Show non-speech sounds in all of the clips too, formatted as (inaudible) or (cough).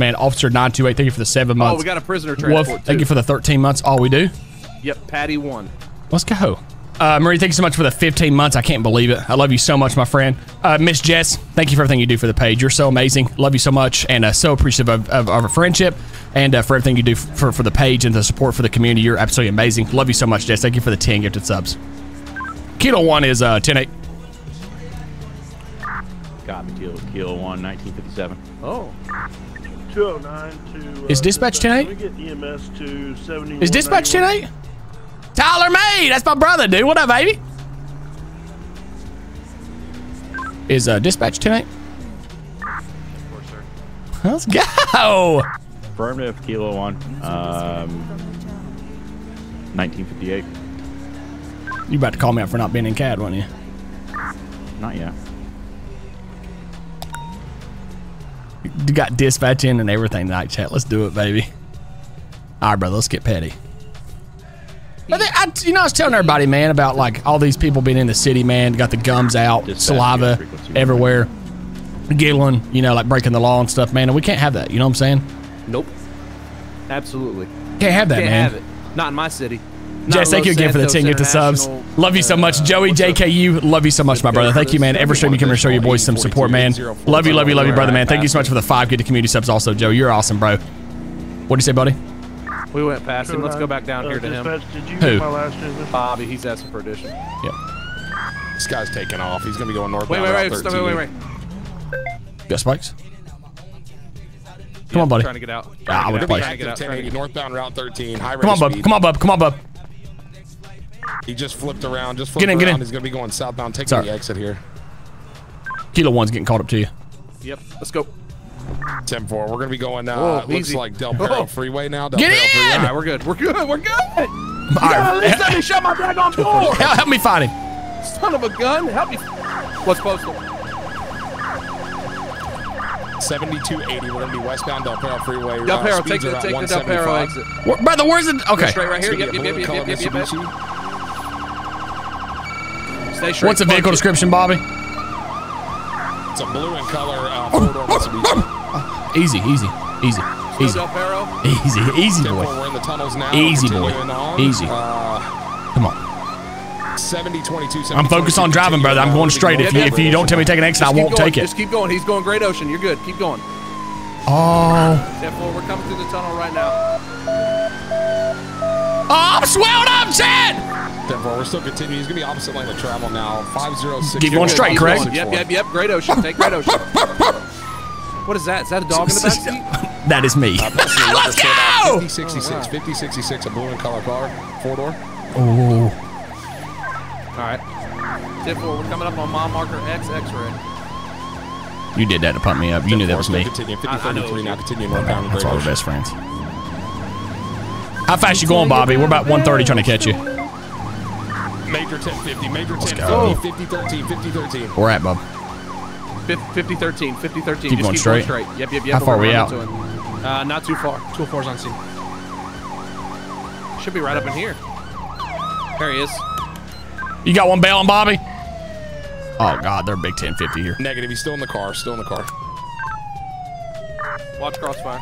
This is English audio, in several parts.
man. Officer 928, thank you for the seven months. Oh, we got a prisoner Wolf, transport, thank you for the 13 months. All we do. Yep, Patty one. Let's go. Uh, Marie, thank you so much for the 15 months. I can't believe it. I love you so much, my friend. Uh, Miss Jess, thank you for everything you do for the page. You're so amazing. Love you so much and uh, so appreciative of, of, of our friendship and uh, for everything you do for, for the page and the support for the community. You're absolutely amazing. Love you so much, Jess. Thank you for the 10 gifted subs. Kilo 1 is uh, 10 8. Copy, Kilo, Kilo 1, 1957. Oh. 209 to. Uh, Is dispatch 10-8? Let me get EMS to Is dispatch 10 8? Tyler May, that's my brother, dude. What up, baby? Is uh, dispatch 10 8? Let's go. Affirmative, Kilo 1, um, 1958. You about to call me out for not being in CAD, weren't you? Not yet. Got dispatch in and everything tonight, chat. Let's do it, baby. All right, brother. Let's get petty. But they, I, you know, I was telling everybody, man, about like all these people being in the city, man. Got the gums out, saliva everywhere, giggling, you know, like breaking the law and stuff, man. And we can't have that. You know what I'm saying? Nope. Absolutely. Can't have that, Can't man. have it. Not in my city. Not Jess, thank you again for the 10 get to subs. Love you so much. uh, Joey, JKU, love you so much, my brother. Thank you, man. Every stream you come and show your boys some support, man. Love you, love you, love you, brother, man. Thank you so much for the five get to community subs also, Joe. You're awesome, bro. What'd you say, buddy? We went past him. Let's go back down Uh, here to him. did you Who? my last? Bobby, he's asking for addition. Yep. This guy's taking off. He's gonna be going northbound. Wait, wait, wait, stop, wait, wait, wait. Got spikes? Come on, buddy. Trying to get out. Ah, I would Gonna play. be active 1080 northbound Route 13. High Come on, bub. speed. Come on, bub. Come on, bub. He just flipped around. Just Get flipped in, get around. in. He's gonna be going southbound, taking Sorry. the exit here. Kilo one's getting caught up to you. Yep, let's go. 10 4. We're gonna be going. Uh, Whoa, it looks easy. like Del Perro Oh. Freeway now. Del Get Perro in! Freeway. All right, we're good. We're good. We're good. All right. Let me shut my bag on board. Help, help me find him. Son of a gun. Help me. What's postal? 7280. We're gonna be westbound Del Perro Freeway. Del Uh, Perro, speeds take the, take the Del Perro exit. Where- brother, where's it? Okay. straight right here. It's Yep, gonna yep, be a yep, blue yep, yep, yep, color yep. Mitsubishi. Stay straight. What's the vehicle description, Bobby? It's a blue in color uh, four-door Mitsubishi. Easy, easy, easy, easy, Del easy, easy, boy. We're in the tunnels now. Easy, boy. On. Easy. Uh, Come on. 7022. I'm focused on driving, brother. I'm going straight. If you if you don't tell me to take an exit, I won't going. take it. Just keep going. He's going Great Ocean. You're good. Keep going. Oh. Step forward. We're coming through the tunnel right now. Oh, I'm swelled up, Chad. Denver, we're still continuing. He's gonna be opposite lane of travel now. 506. Keep going straight, Keep correct? going. Yep, yep, yep. Great Ocean. Take Great Ocean. What is that? Is that a dog in the back seat? (laughs) That is me. Uh, Let's go! 5066. 5066. A blue and color car. Four door. Oh. All right. Tip forward. We're coming up on mile marker X X-ray. You did that to pump me up. You knew that was me. Continue. I- I know it 5033 was now. you. Continue northbound. That's Great why we're best friends. How fast you going, Bobby? We're about 130 trying to catch you. Major 1050. Major Let's 1050. go. 5013. 5013. Where at, Bob? 50 13. 50 13. Keep Just going keep straight? Going straight. Yep, yep, yep. How far We're we out? to. Uh, not too far. 204's on scene. Should be right up in here. There he is. You got one bail on Bobby? Oh God, they're big 1050 here. Negative. He's still in the car. Still in the car. Watch crossfire.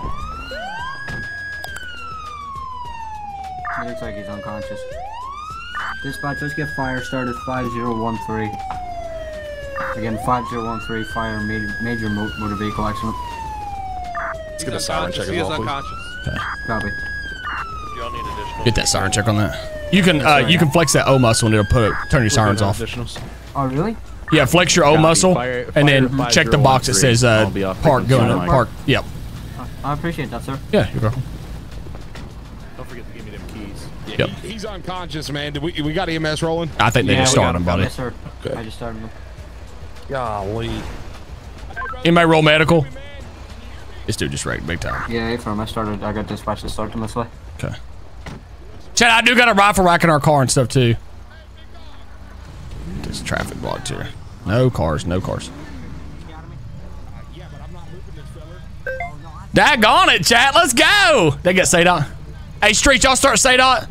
It looks like he's unconscious. Dispatch, let's get fire started 5013. Again, 5013, fire major, major motor vehicle accident. Let's get a siren check as He is well, please. unconscious. Copy. Get that siren check on that. You can uh, you can flex that O muscle and it'll put it, turn your sirens off. Oh, really? Yeah, flex your O Copy. muscle Fire- and then check the box that says uh, I'll be off park picking going some to of park. Yep. I appreciate that, sir. Yeah, you're welcome. Yep. he- he's unconscious, man. Did we, we got EMS rolling? I think they Yeah, just started him, buddy. Yes. Okay. I just started him. Golly. Anybody roll medical? This dude just wrecked big time. Yeah, from I started. I got dispatched to start him this way. Okay. Chad, I do got a rifle rack in our car and stuff too. This traffic blocked here. No cars, no cars. Daggone it, chat. Let's go. They got SADOT. Hey, Street, y'all start SADOT?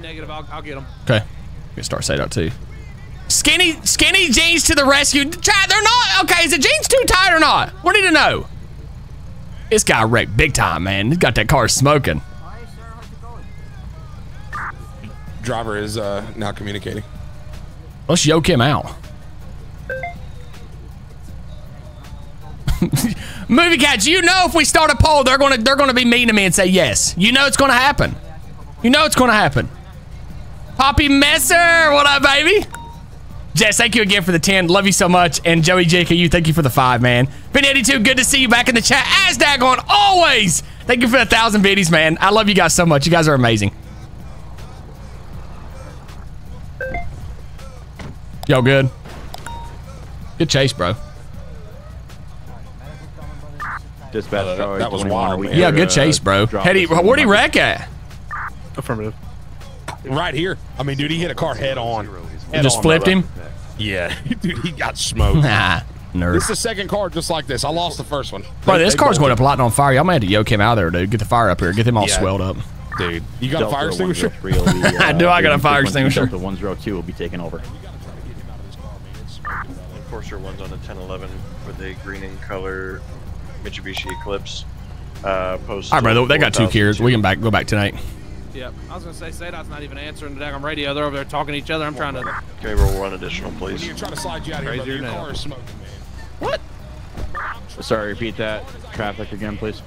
Negative. I'll, I'll get him. Okay. We start SADOT too. Skinny, skinny jeans to the rescue. Chat, they're not. Okay, is the jeans too tight or not? We need to know. This guy wrecked big time, man. He's got that car smoking. Driver is uh, now communicating. Let's yoke him out. (laughs) Movie cats, you know if we start a poll, they're gonna they're gonna be mean to me and say yes. You know it's gonna happen. You know it's gonna happen. Poppy Messer, what up, baby? Jess, thank you again for the 10. Love you so much. And Joey JKU, thank you for the five, man. Vin82, good to see you back in the chat. As Dagon, always. Thank you for the thousand biddies, man. I love you guys so much. You guys are amazing. Y'all good? Good chase, bro. Dispatch. Uh, that was 21, wild, we Yeah, good chase, bro. drop Heady, where'd he one. wreck at? Affirmative. Right here. I mean, dude, he hit a car head on. Head Just on, flipped brother. him? Yeah, (laughs) dude, he got smoked. Nah, nerd. This is the second car just like this. I lost the first one. Bro, They- this they car's going bolted. up lighting on fire. Y'all might have to yoke him out there, dude. Get the fire up here. Get them all Yeah. swelled up. Dude, you got a fire extinguisher? 103 will be, uh, Do I got a being fire frequency extinguisher? Delta 102 will be taken over. Enforcer one's on the 1011 with a green in color Mitsubishi Eclipse. Uh, post. All right, brother. They got two cures. We can back go back tonight. Yep. I was gonna say Sadot's not even answering the daggone radio. They're over there talking to each other. I'm trying to. Okay, roll one additional, please. You're trying to slide you out here, Crazier brother. Your car is smoking, man. What? Sorry, repeat that. Traffic again, please.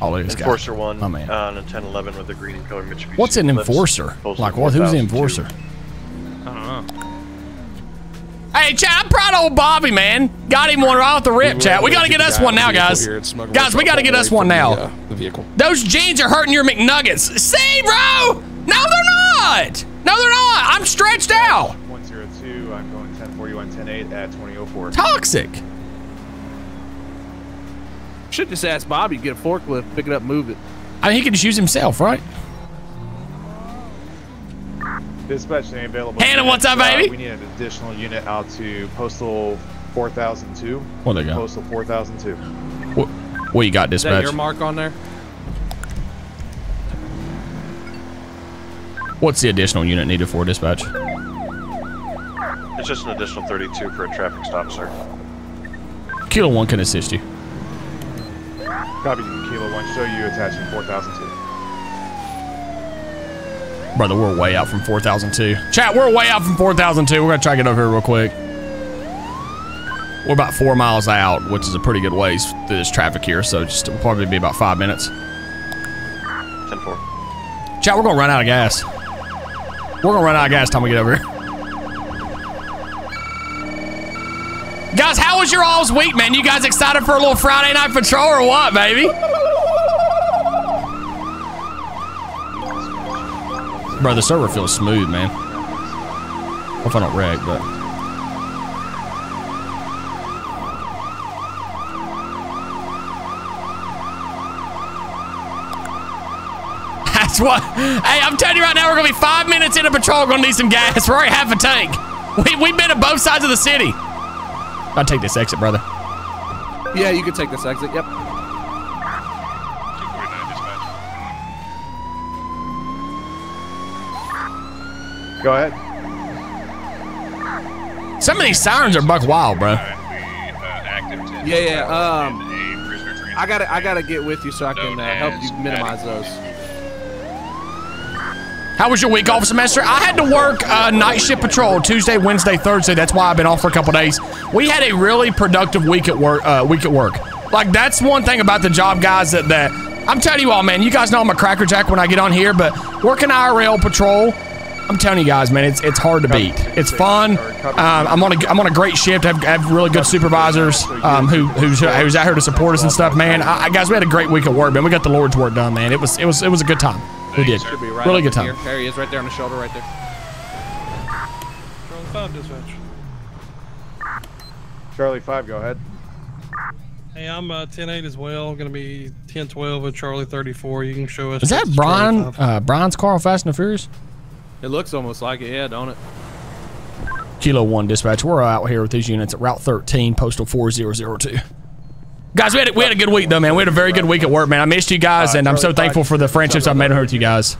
Oh, look at this guy. Enforcer one My man. Uh, on a 1011 with a green in color Mitsubishi. What's an enforcer? posted Like, what? Who's the enforcer? I don't know. Hey, chat, I'm proud of old Bobby, man. Got him one right off the rip, chat. We got to get us one now, guys. Guys, we got to get us one now. uh, The vehicle. Those jeans are hurting your McNuggets. See, bro? No, they're not. No, they're not. I'm stretched out. 102, I'm going 1041, 108 at 2004. Toxic. Should just ask Bobby to get a forklift, pick it up, move it. I mean, he can just use himself, right? Dispatch any available. Hannah, what's up, units, uh, baby? we need an additional unit out to postal 4002. What they got? Postal 4002. What, what you got, Dispatch? Is that dispatch? your mark on there? What's the additional unit needed for dispatch? It's just an additional 32 for a traffic stop, sir. Kilo one can assist you. Copy Kilo 1, show you attaching 4002. Brother, we're way out from 4002. Chat, we're way out from 4002. We're going to try to get over here real quick. We're about four miles out, which is a pretty good ways through this traffic here, so just it'll probably be about five minutes. 10 4. Chat, we're going to run out of gas. We're going to run out of gas time we get over here. Guys, how was your all's week, man? You guys excited for a little Friday night patrol or what, baby? Bro, the server feels smooth, man. Hope I don't wreck, but. (laughs) That's what. Hey, I'm telling you right now, we're gonna be five minutes in a patrol. We're gonna need some gas. We're already half a tank. We we've been at both sides of the city. I'll take this exit, brother. Yeah, you can take this exit. Yep. Go ahead. Some of these sirens are buck wild, bro. Yeah, yeah. Um, I gotta, I gotta get with you so I can uh, help you minimize those. How was your week off semester? I had to work uh, night shift patrol Tuesday, Wednesday, Thursday. That's why I've been off for a couple days. We had a really productive week at work. Uh, week at work. Like that's one thing about the job, guys. That that I'm telling you all, man. You guys know I'm a crackerjack when I get on here, but working IRL patrol. I'm telling you guys, man, it's it's hard to beat. It's fun. Um, I'm on a I'm on a great shift. I have, I have really good supervisors um, who who's who's out here to support us and stuff, man. I, I- guys, we had a great week at work, man. We got the Lord's work done, man. It was it was it was a good time. We did. Right Really good time. Here. there he is, right there on the shoulder, right there. Charlie 5 dispatch. Charlie 5, go ahead. Hey, I'm uh, 10-8 as well. Going to be 10-12 with Charlie 34. You can show us. Is that that's Charlie Brian? Uh, Brian's car on Fast and the Furious? It looks almost like it, yeah, don't it? Kilo One dispatch. We're out here with these units at Route 13, Postal 4002. Guys, we had a, we had a good week though, man. We had a very good week at work, man. I missed you guys, and I'm so thankful for the friendships I've made here with you guys.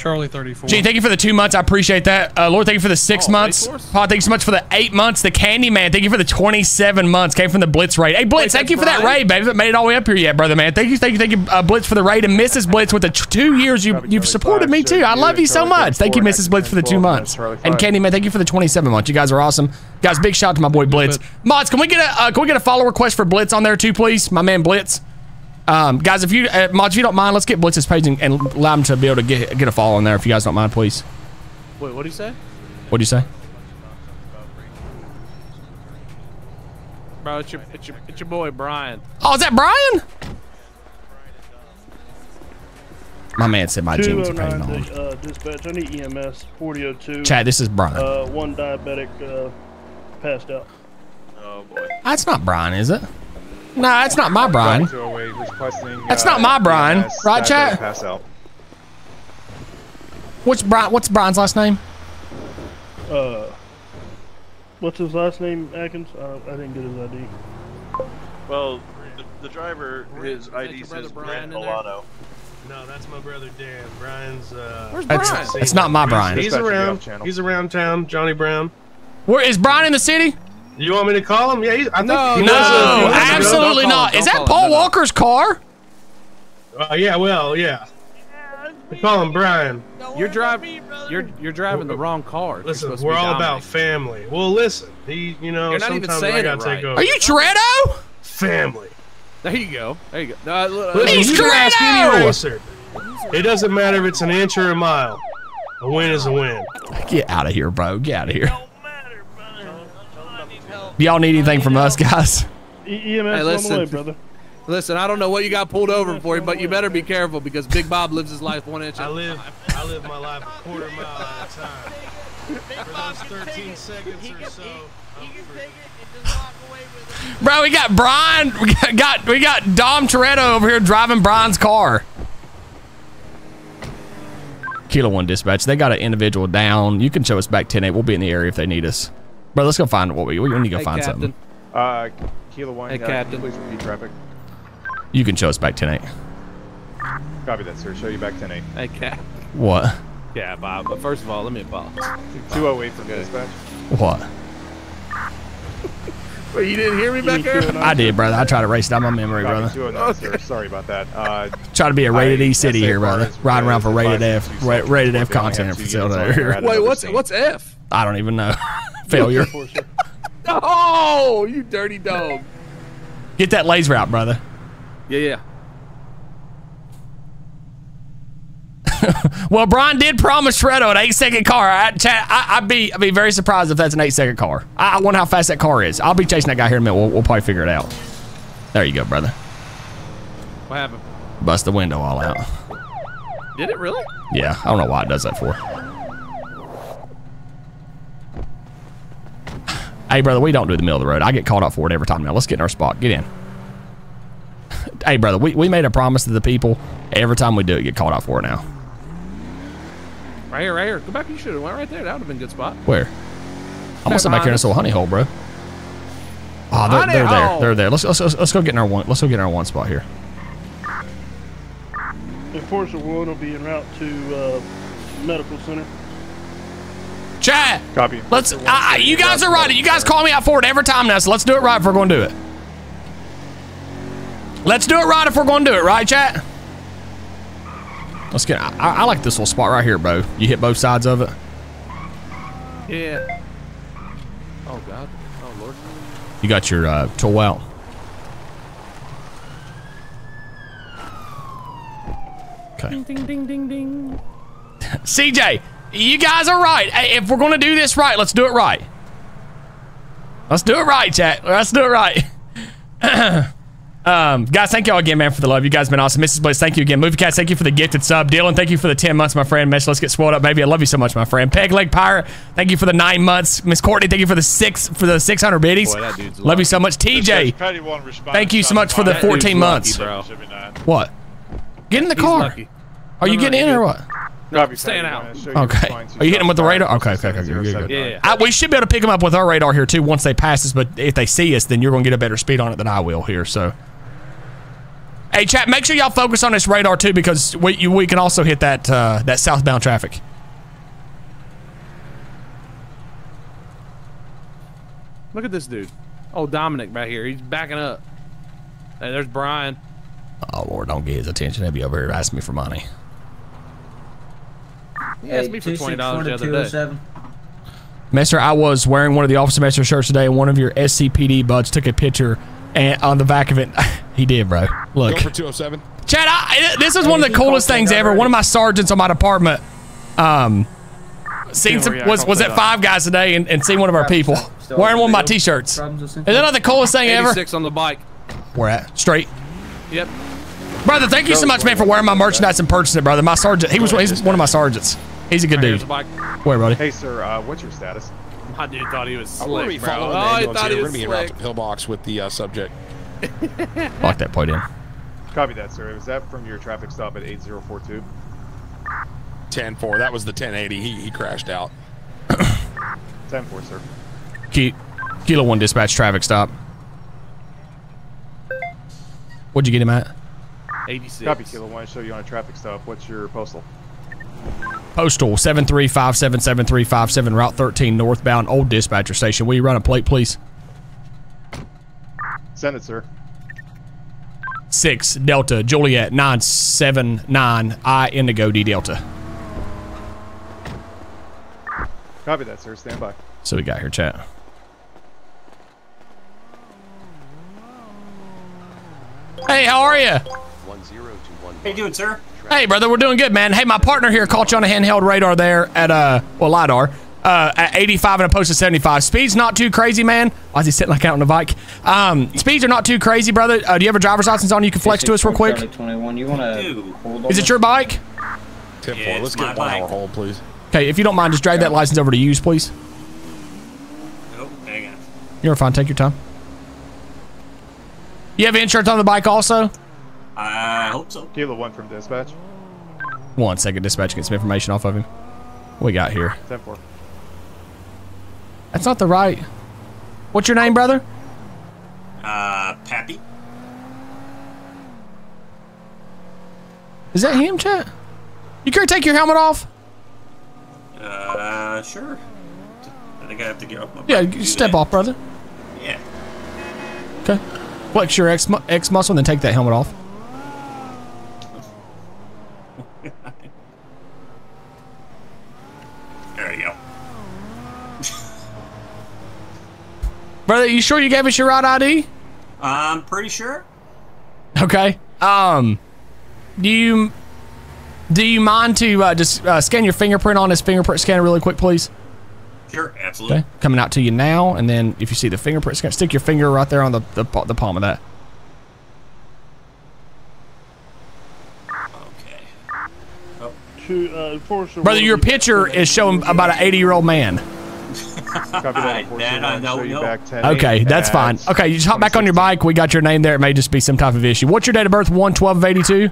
Charlie 34. Gene, thank you for the two months. I appreciate that. Uh, Lord, thank you for the six Oh, months. Racehorse? Paul, thank you so much for the eight months. The Candy Man, thank you for the 27 months. Came from the Blitz raid. Hey, Blitz, Wait, thank you for that's that Brian? raid, baby. That made it all the way up here yet, brother, man. Thank you, thank you, thank you, uh, Blitz, for the raid. And Mrs. Blitz with the two years you, you've supported me, too. I love you so much. Thank you, Mrs. Blitz, for the two months. And five. Candy Man, thank you for the 27 months. You guys are awesome. Guys, big shout out to my boy Blitz. Mods, can we get a uh, can we get a follow request for Blitz on there, too, please? My man Blitz. Um, guys, if you uh, mods, if you don't mind, let's get Blitz's page and, and allow him to be able to get get a follow on there. If you guys don't mind, please. Wait, what do you say? What do you say? Bro, it's your, it's your, it's your boy, Brian. Oh, is that Brian? My man said my jeans are painted on. di- uh, dispatch. I need EMS 4002. Chad, this is Brian. Uh, one diabetic uh, passed out. Oh boy. That's not Brian, is it? No, that's not my Brian. That's uh, not my Brian, EMS right, diabetic chat? Pass out. What's Brian? What's Brian's last name? Uh, what's his last name, Atkins? Uh, I didn't get his ID. Well, the, the driver, his ID your brother says Brian Brent in there? Milano. No, that's my brother Dan. Brian's. Uh, Where's Brian? it's not my Brian. He's Dispatch around. He's around town. Johnny Brown. Where is Brian in the city? You want me to call him? Yeah, he's, I think No, he No, was, he was- absolutely Don't him, Is that Paul him, no, no. Walker's car? Uh, yeah, well, yeah. I call him Brian. You're driving. You're you're driving the wrong car. Listen, we're all Dominic. about family. Well, listen, he, you know, You're not even sometimes I gotta it take right. over. Are you Toretto? family? There you go. There you go. Uh, look, Listen, He's you can ask any racer. It doesn't matter if it's an inch or a mile. A win is a win. Get out of here, bro. Get out of here. Do y'all need anything from us, guys? E- EMS Hey, on the listen. way, brother. Listen, I don't know what you got pulled over for, but you better be careful because Big Bob lives his life one inch. I at a live, time. I live my life a quarter mile at a time. For those 13 seconds or so. I'm free. Bro, we got Brian. We got, got we got Dom Toretto over here driving Brian's car. Kilo one dispatch. They got an individual down. You can show us back 10-8. We'll be in the area if they need us. Bro, let's go find what we we need to go Hey, find Captain. something. Uh, Kilo 1, Hey, uh, Captain. please repeat traffic. You can show us back 10 Copy that, sir. Show you back 10 8. Hey, Cap. What? Yeah, Bob. But first of all, let me apologize. 208 from dispatch. What? (laughs) Wait, you didn't hear me back there? I did, brother. I tried to race down my memory, Copy brother. 209, sir. Sorry about that. Uh, (laughs) Try to be a rated I- E city here, brother. bars Riding around for rated F, advising ra- two rated F content have two facility here. Wait, what's what's F? I don't even know. (laughs) Failure. (laughs) Oh, you dirty dog. Get that laser out, brother. Yeah, yeah. (laughs) Well, Brian did promise Toretto an eight second car. I, I'd be I'd be very surprised if that's an eight second car. I, I wonder how fast that car is. I'll be chasing that guy here in a minute. We'll, we'll probably figure it out. There you go, brother. What happened? Bust the window all out. Did it really? Yeah, I don't know why it does that for. Hey, brother, we don't do the middle of the road. I get called out for it every time now. Let's get in our spot. Get in. (laughs) hey, brother, we, we made a promise to the people. Every time we do it, get called out for it now. Right here, right here. Go back. You should have went right there. That would have been a good spot. Where? I'm gonna sit back here in this little honey hole, bro. Oh, they're, they're there. They're there. Let's, let's let's let's go get in our one. Let's go get in our one spot here. Enforcer one will be en route to uh, medical center. Chat. Copy. Let's. Uh, uh, you guys are right. You guys call me out for it every time now. So let's do it right if we're going to do it. Let's do it right if we're going to do it, right, chat? Let's get. I, I like this little spot right here, Bo. You hit both sides of it. Yeah. Oh God. Oh Lord. You got your uh, tool out. Okay. Ding ding ding ding ding. (laughs) CJ, you guys are right. Hey, if we're going to do this right, let's do it right. Let's do it right, chat. Let's do it right. (clears throat) um, guys, thank y'all again, man, for the love. You guys have been awesome. Mrs. Blaze, thank you again. Movie Cats, thank you for the gifted sub. Dylan, thank you for the 10 months, my friend. Mesh, let's get swelled up, baby. I love you so much, my friend. Peg Leg Pirate, thank you for the nine months. Miss Courtney, thank you for the six for the 600 biddies. Boy, love you so much. TJ, Petty one response. thank you so much for the That dude's 14 months. lucky. What? Get in the He's car. lucky. Are you getting in or good. What? Copy. staying out. one. Show you Okay. Are you hitting them with the radar? five, Okay, okay, okay, zero good, good. Yeah, yeah. I, we should be able to pick them up with our radar here too once they pass us. But if they see us, then you're going to get a better speed on it than I will here. So Hey, chat. Make sure y'all focus on this radar too, because we you, we can also hit that uh, that southbound traffic. Look at this dude. Oh, Dominic right here. He's backing up. Hey, there's Brian. Oh Lord, don't get his attention. He'll be over here asking me for money. He asked me for twenty dollars the other day. Mister, I was wearing one of the Officer Messer shirts today, and one of your SCPD buds took a picture, and on the back of it, (laughs) he did, bro. Look, Go for 207. Chad, I, this is one of the coolest things ever. One of my sergeants on my department, um, seen some, was was at Five Guys today and, and seen one of our people wearing one of my T-shirts. Is that not the coolest thing ever? 86 on the bike. Where at? Straight. Yep. Brother, thank you so much, man, for wearing my merchandise and purchasing it, brother. My sergeant, he was he's one of my sergeants. He's a good dude. Where, buddy? Hey, sir, uh, what's your status? My dude thought he was I'm going to be slick, bro. following the Oh, he ambulance thought here. he We're was going to be around slick. the pillbox with the uh, subject. (laughs) Lock that point in. Copy that, sir. Was that from your traffic stop at 8042? 10-4. That was the 1080. He, he crashed out. 10-4, sir. Key, Kilo 1 dispatch traffic stop. What'd you get him at? 86. Copy, Kilo 1. Show you on a traffic stop. What's your postal? Postal 73577357, Route 13, northbound, old dispatcher station. Will you run a plate, please? Send it, sir. 6 Delta Juliet 979 I Indigo D Delta. Copy that, sir. Stand by. So we got here, chat. Hey, how are you? One zero two one. How you doing, sir? Hey, brother, we're doing good, man. Hey, my partner here caught you on a handheld radar there at, uh, well, LiDAR, uh, at 85 and a post of 75. Speed's not too crazy, man. Why is he sitting like out on the bike? Um, speeds are not too crazy, brother. Uh, do you have a driver's license on you can flex to us real quick? 21. You want to hold on? Is it your bike? 10-4. Let's get one hour hold, please. Okay, if you don't mind, just drag that license over to use, please. Oh, hang on. You're fine. Take your time. You have insurance on the bike also? I hope so. Kilo 1 from dispatch. One second, dispatch, get some information off of him. What we got here? 10-4. That's not the right. What's your name, brother? Uh, Pappy? Is that him, chat? You care to take your helmet off? Uh, sure. I think I have to get off my Yeah, bike to step that. off, brother. Yeah. Okay. Flex your X, mu- X muscle and then take that helmet off. There you go. Brother, you sure you gave us your right ID? I'm pretty sure. Okay. Um, do you do you mind to uh, just uh, scan your fingerprint on this fingerprint scanner really quick, please? Sure, absolutely. Okay. Coming out to you now, and then if you see the fingerprint scanner, stick your finger right there on the the, the palm of that. To, uh, Forrester Brother, your picture is showing about an 80 year old man. Copy that. That I don't know. Okay, that's at fine. Okay, you just hop back on your bike. We got your name there. It may just be some type of issue. What's your date of birth? 1 12 of 82?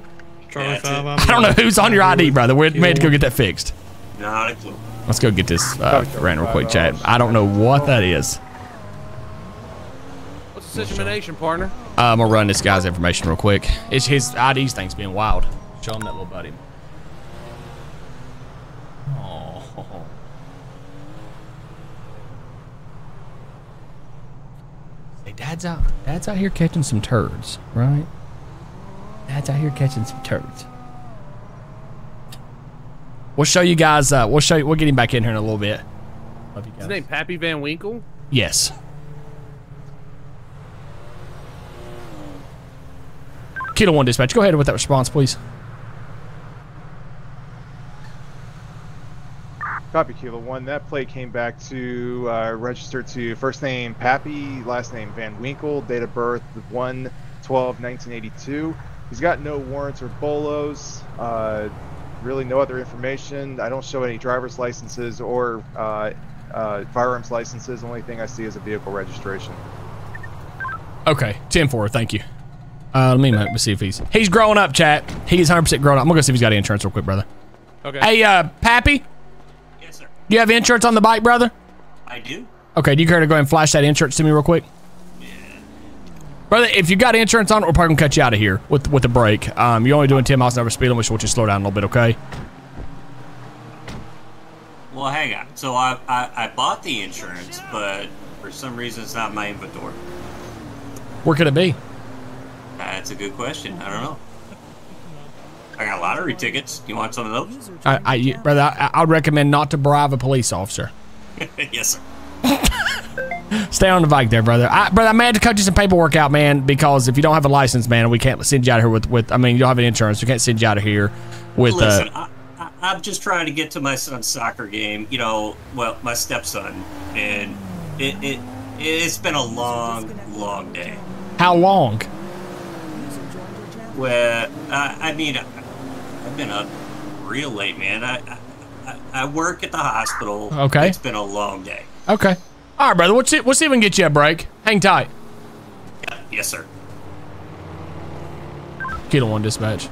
Charlie That's Five. I'm I don't know who's on your ID, brother. We're we had to go get that fixed. Not a clue. Let's go get this uh, ran real quick, chat. I don't know what that is. What's the situation, partner? Uh, I'm gonna run this guy's information real quick. It's his ID's thing's being wild. Show him that little buddy. Oh. Hey, Dad's out. Dad's out here catching some turds, right? Dad's out here catching some turds. We'll show you guys. Uh, we'll show you. We'll get him back in here in a little bit. Love you His guys. name Pappy Van Winkle? Yes. Kilo one dispatch. Go ahead with that response, please. Copy Kilo 1. That play came back to uh, register to first name Pappy, last name Van Winkle, date of birth 1 12 1982. He's got no warrants or bolos, uh, really no other information. I don't show any driver's licenses or uh, uh, firearms licenses. Only thing I see is a vehicle registration. Okay, 10 4. Thank you. Uh, let me let me see if he's he's growing up, chat. He's 100 percent grown up. I'm gonna go see if he's got insurance real quick, brother. Okay. Hey, uh, Pappy. Do you have insurance on the bike, brother? I do. Okay, do you care to go ahead and flash that insurance to me real quick? Yeah. Brother, if you got insurance on it, we're probably gonna cut you out of here with with the break. Um, you're only doing 10 miles an hour speed limit, so we'll just slow down a little bit, okay? Well, hang on. So I, I I bought the insurance, but for some reason it's not in my inventory. Where could it be? That's a good question. I don't know. I got lottery tickets. You want some of those? I, I brother, I, I would recommend not to bribe a police officer. (laughs) yes, sir. (laughs) Stay on the bike there, brother. I, brother, I may have to cut you some paperwork out, man, because if you don't have a license, man, we can't send you out of here with, with I mean, you don't have an insurance. We can't send you out of here with, Listen, uh, I, I, I'm just trying to get to my son's soccer game. You know, well, my stepson, and it it it's been a long, long day. how long? Where uh, I mean, I've been up real late, man. I, I I- I work at the hospital. Okay. It's been a long day. Okay. All right, brother. We'll see, we'll if we can get you a break. Hang tight. Yes, sir. Kilo 1 dispatch.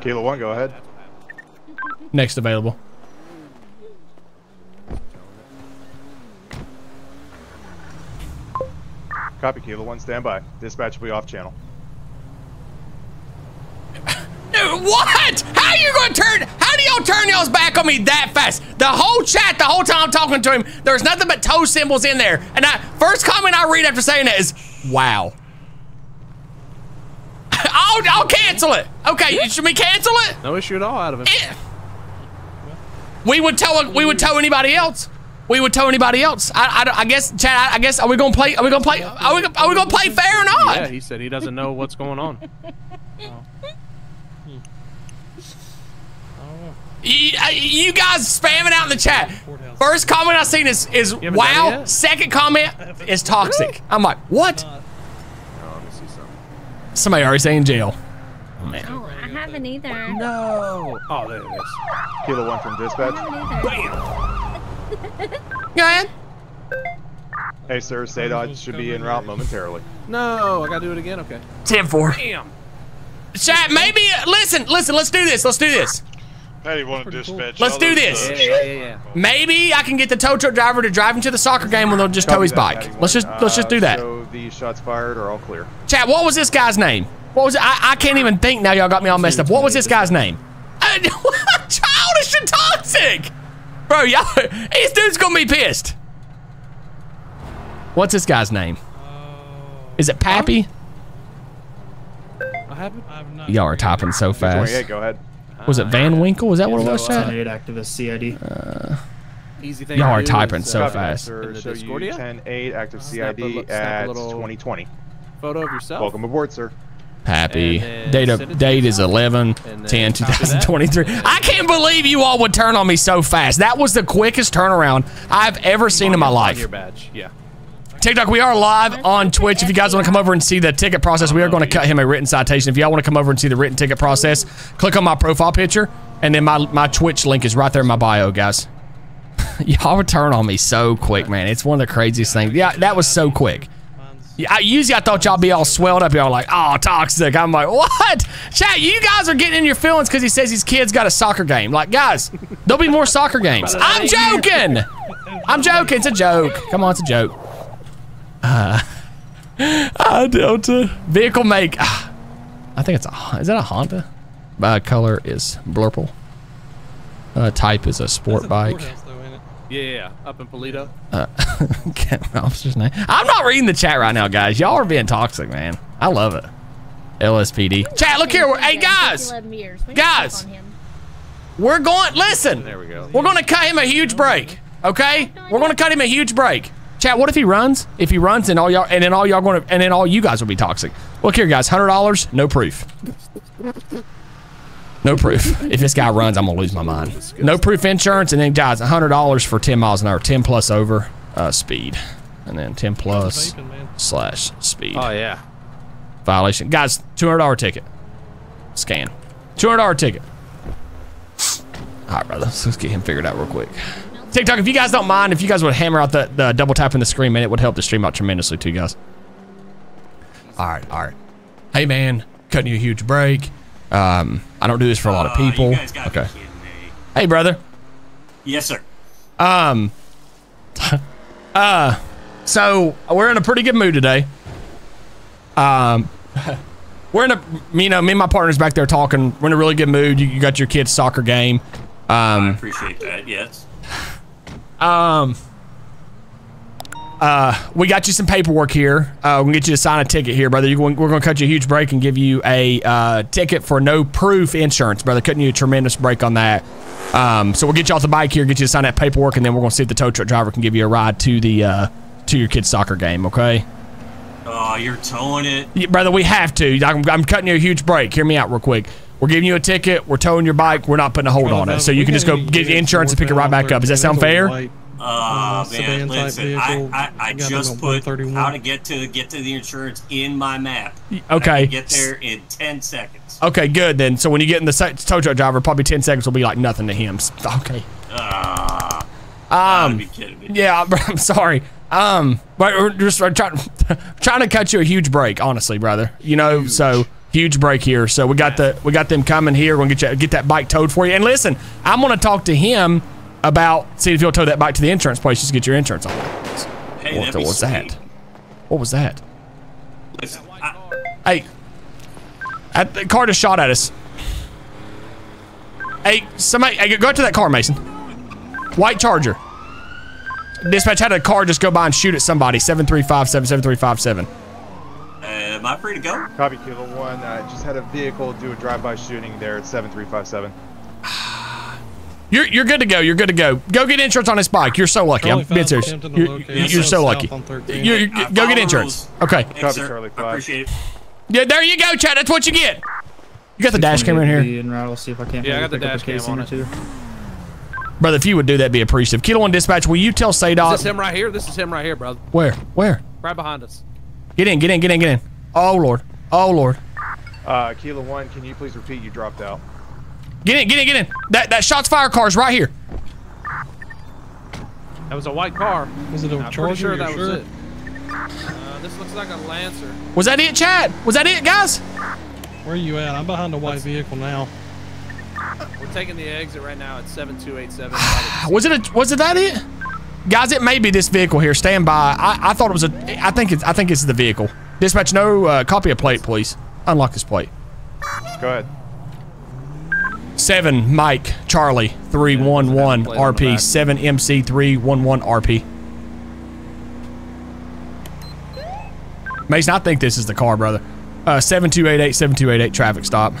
Kilo 1, go ahead. Next available. Copy, Kilo 1, stand by. Dispatch will be off channel. Dude, what? How you gonna turn? How do y'all turn y'all's back on me that fast? The whole chat, the whole time I'm talking to him, there's nothing but toe symbols in there. And I first comment I read after saying that is, "Wow." (laughs) I'll, I'll cancel it. Okay, should we cancel it? No issue at all out of it. We would tell we would tell anybody else. We would tell anybody else. I, I, I guess, Chad. I, I guess are we gonna play? Are we gonna play? Are we, are we gonna play fair or not? Yeah, he said he doesn't know what's going on. (laughs) You, you guys spamming out in the chat. First comment I seen is is haven't done it wow. Second comment is toxic. I'm like, what? Oh, let me see. Somebody already saying jail. Oh man. Oh, I haven't either. No. Oh, there it is. Kilo 1 from dispatch. Bam. (laughs) Go ahead. Hey, sir, SADOT should be en route momentarily. No, I gotta do it again. Okay. 10 4. Damn. Chat, maybe listen, listen, let's do this. Let's do this. Patty wanted dispatch. Let's do this. uh, Yeah, yeah, yeah. Maybe I can get the tow truck driver to drive him to the soccer game when they'll just tow his that, bike. Patty Let's just let's just Uh, do that. So the shots fired are all clear. Chat, what was this guy's name? What was it? I, I can't even think now. Y'all got me all messed up. What was this guy's name? Uh, (laughs) Childish and toxic, bro. Y'all, this dude's gonna be pissed. What's this guy's name? Is it Pappy? I've not. Y'all are typing so fast. 28, go ahead. Was it Van Winkle? Was that what it was, So, uh, activist CID. Easy thing. Y'all are typing so uh, Copy that, fast. Sir, In show you 10-8 active CID li- snap a at 2020. Photo of yourself. Welcome aboard, sir. Pappy. And then Date of date is 11 10 then copy that. 2023. I can't believe you all would turn on me so fast. That was the quickest turnaround I've ever seen in my life. Your badge. Yeah. TikTok, we are live on Twitch. If you guys want to come over and see the ticket process, we are going to cut him a written citation. If y'all want to come over and see the written ticket process, click on my profile picture, and then my, my Twitch link is right there in my bio, guys. (laughs) y'all would turn on me so quick, man. It's one of the craziest things. Yeah, that was so quick. I, usually I thought y'all be all swelled up. Y'all like, oh, toxic. I'm like, what? Chat, you guys are getting in your feelings because he says his kid's got a soccer game. Like, guys, there'll be more soccer games. I'm joking. I'm joking. It's a joke. Come on, it's a joke. Uh, (laughs) uh, Delta vehicle make. ah, I think it's a. Is that a Honda? Uh, color is blurple. Uh, type is a sport bike. Yeah, yeah, yeah. Up in Polito. Uh, (laughs) officer's name. I'm not reading the chat right now, guys. Y'all are being toxic, man. I love it. LSPD. Chat, look here. Hey, guys. Guys. We're going. Listen. There we go. We're going to cut him a huge break. Okay? We're going to cut him a huge break. Chat, what if he runs? If he runs, and all y'all, and then all y'all going to, and then all you guys will be toxic. Look here, guys. Hundred dollars, no proof. No proof. (laughs) If this guy runs, I'm gonna lose my mind. No proof insurance, and then guys, hundred dollars for ten miles an hour, ten plus over uh, speed, and then ten plus slash speed. Oh yeah. Violation, guys. Two hundred dollar ticket. Scan. Two hundred dollar ticket. All right, brother. Let's get him figured out real quick. TikTok, if you guys don't mind, if you guys would hammer out the, the double tap in the screen, man, it would help the stream out tremendously too, guys. All right, all right. Hey, man, cutting you a huge break. Um, I don't do this for a lot of Oh, you people. guys gotta be Okay. Hey, brother. Yes, sir. Um, (laughs) uh, so we're in a pretty good mood today. Um, (laughs) we're in a, you know, me and my partners back there talking. We're in a really good mood. You, you got your kid's soccer game. Um, Appreciate that. Yes. Um, uh, we got you some paperwork here. Uh, we can get you to sign a ticket here, brother. You, we're going to cut you a huge break and give you a uh, ticket for no proof insurance, brother. Cutting you a tremendous break on that. Um, so we'll get you off the bike here, get you to sign that paperwork, and then we're going to see if the tow truck driver can give you a ride to the uh, to your kid's soccer game. Okay, Oh, you're towing it. Yeah, brother. We have to. I'm, I'm cutting you a huge break. Hear me out real quick. We're giving you a ticket. We're towing your bike. We're not putting a hold on it, so you can just go get your insurance and pick it right back up. Does that sound fair? Uh, sedan man, listen, I. I, I just put 131. how to get to get to the insurance in my map. Okay. I can get there in ten seconds. Okay, good then. So when you get in the sa- tow truck driver, probably 10 seconds will be like nothing to him. (laughs) Okay. Ah, Um, be kidding me. yeah, I'm- (laughs) I'm sorry. Um, but we're just we're trying, (laughs) trying to cut you a huge break, honestly, brother. You know, so huge break here. So we got the we got them coming here. We're gonna get you get that bike towed for you. And listen, I'm gonna talk to him about see if he'll tow that bike to the insurance place just to get your insurance on. Hey, what the, what's sweet. that? What was that? Listen, I, Hey, at, the car just shot at us. Hey, somebody, hey, go to that car, Mason. White Charger. Dispatch had a car just go by and shoot at somebody. 7357, 7357. uh, am I free to go? Copy Kilo 1. Uh, just had a vehicle do a drive-by shooting there at 7357. (sighs) You're, you're good to go. You're good to go. Go get insurance on this bike. You're so lucky. I'm Charlie being serious. You're, you're, so lucky. on 13. You're, you I go get insurance. Okay. Thanks, Copy, sir. Charlie I five. appreciate it. Yeah, there you go, Chad. That's what you get. You got the dash camera in here. Be I'll see if I can't. Yeah, I maybe got the pick up a dash cam casing on or it. two. Brother, if you would do that, be appreciative. Kilo One Dispatch, will you tell Is Sadot this is him right here? This is him right here, brother. where? Where? Right behind us. Get in, get in, get in, get in. Oh Lord. Oh Lord. Uh, Kilo 1, can you please repeat you dropped out? Get in, get in, get in. That that shots fire car is right here. That was a white car. Was it a I'm pretty sure You're that was it. Uh, this looks like a Lancer. Was that it, Chad? Was that it, guys? Where are you at? I'm behind a white vehicle now. We're taking the exit right now at 7287. (sighs) Was it a was it that it? Guys, it may be this vehicle here. Stand by. I, I thought it was a I think it's I think it's the vehicle. Dispatch, no uh, copy of plate, please. Unlock this plate. Go ahead. Seven Mike Charlie three one one plate on the RP seven MC three one one RP. Mason, I think this is the car, brother. Uh, seven two eight eight seven two eight eight traffic stop.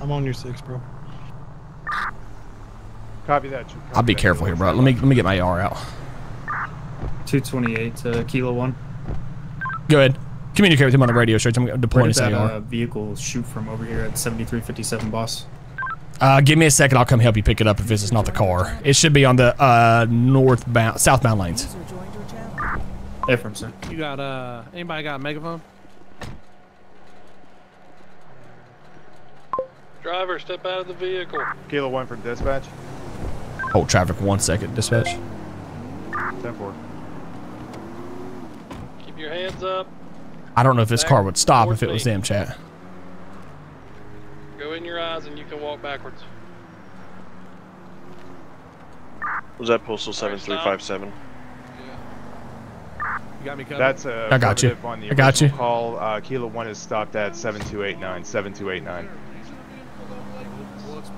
I'm on your six, bro. Copy that. Copy I'll be that, careful here, bro. Let me let me get my AR out. 228 to Kilo 1. Go ahead. Communicate with him on the radio straight. I'm Where deploying did this AR. uh, vehicle shoot from over here at 7357, boss? Uh, give me a second. I'll come help you pick it up if this is not the car. It should be on the uh, northbound, southbound lanes. Affirm, sir. You got, uh, anybody got a megaphone? Driver, step out of the vehicle. Kilo 1 from dispatch. Hold traffic one second, dispatch. 10 4. Keep your hands up. I don't know if this Back car would stop if it was me. them, chat. Go in your eyes and you can walk backwards. Was that postal 7357? You got me covered? That's a I got you. on the I got you. call. Uh, Kilo 1 is stopped at 7289. 7289.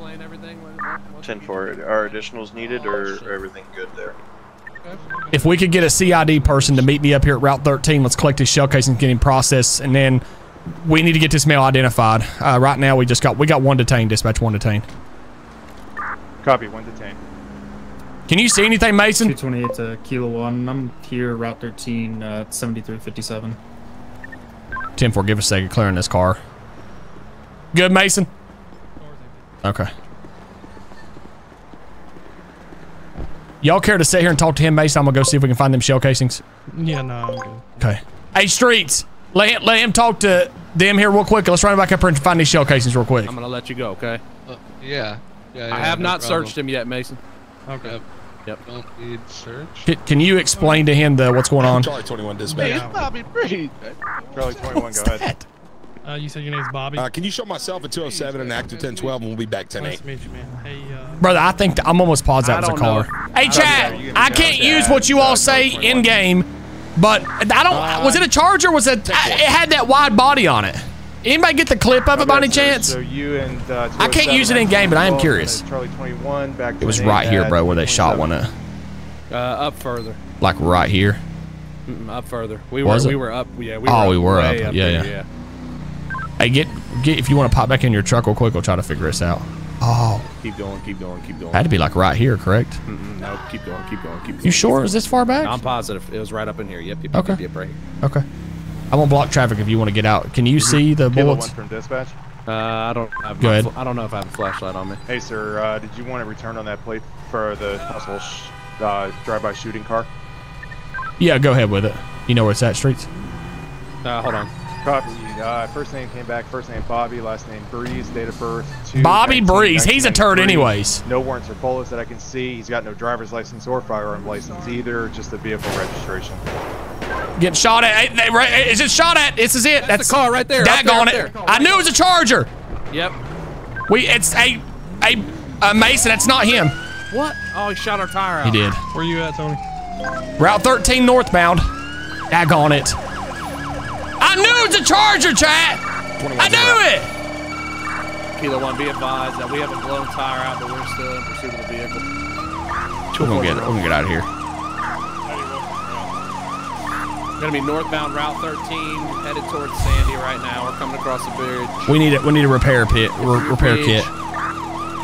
We'll explain everything. What, what, what 10 4. Are additionals needed or or everything good there? If we could get a CID person to meet me up here at Route 13, let's collect his shell casing, get him processed, and then we need to get this male identified. Uh, right now, we just got we got one detained. Dispatch one detained. Copy, 1 detained. Can you see anything, Mason? 228 to Kilo 1. I'm here, Route 13, uh, 7357. 10 4, give us a second, clearing this car. Good, Mason? Okay. Y'all care to sit here and talk to him, Mason? I'm gonna go see if we can find them shell casings. Yeah, no, I'm good. Okay. Hey, Streets, let him, let him talk to them here real quick. Let's run back up here and find these shell casings real quick. I'm gonna let you go, okay? Uh, yeah. Yeah, I have no not problem. searched him yet, Mason. Okay. Yep. Don't need search. Can, can you explain to him the what's going on? Charlie 21 dispatch. Yeah. Bobby Breed. Charlie 21, go ahead. Uh, you said your name's Bobby. Uh, can you show myself at 207 and active 1012 and we'll be back 10 nice to meet you, man. Hey, uh, Brother, I think I'm almost positive that I was a don't car. I Hey, don't chat, I can can't use chat, what you all uh, say in game, But I don't. was it a Charger? Was it? I- It had that wide body on it. Anybody get the clip of it by any chance? So you and uh, I can't use it in game, but I am curious. Charlie 21 back. It was right here, bro, where they shot one. At, Uh, up further. like right here. Up further. We Was were it? we were up. Yeah, we Oh, were. we up, were way up, yeah, there, yeah. Hey, get get if you want to pop back in your truck real quick. We'll try to figure this out. Oh, Keep going. Keep going. Keep going. had to be like right here, correct? Mm-mm, no, keep going. Keep going. Keep going. You sure? Is this far back? I'm positive. It was right up in here. Yep. Yep. Okay. Yep, yep, right here. Okay. I'm gonna block traffic if you want to get out. Can you see the bullets? one from dispatch. Uh, I don't. Have Go ahead. I don't know if I have a flashlight on me. Hey, sir. Uh, did you want to return on that plate for the possible sh- uh, drive-by shooting car? Yeah, go ahead with it. You know where it's at, streets. Uh, hold on. Copy. Uh, first name came back. First name Bobby. Last name Breeze. Date of birth. 2, Bobby 19, Breeze. He's a turd 1993. anyways. No warrants or bullets that I can see. He's got no driver's license or firearm license either. Just a vehicle registration. Getting shot at. Hey, they- right- It's just shot at. This is it. That's, the car right there, up there, Daggone it. there. I knew it was a Charger. Yep. We. It's a a, a Mason. That's not him. What? Oh, he shot our tire out. He did. Where you at, Tony? Route 13 northbound. Daggone it. I knew it was a Charger, chat. I knew it. Kilo one, be advised that we have a blown tire out, but we're still in pursuit of the vehicle. We're gonna get. We're gonna get out of here. We're gonna be northbound Route 13, headed towards Sandy right now. We're coming across the bridge. We need it. We need a repair pit. Re- repair kit.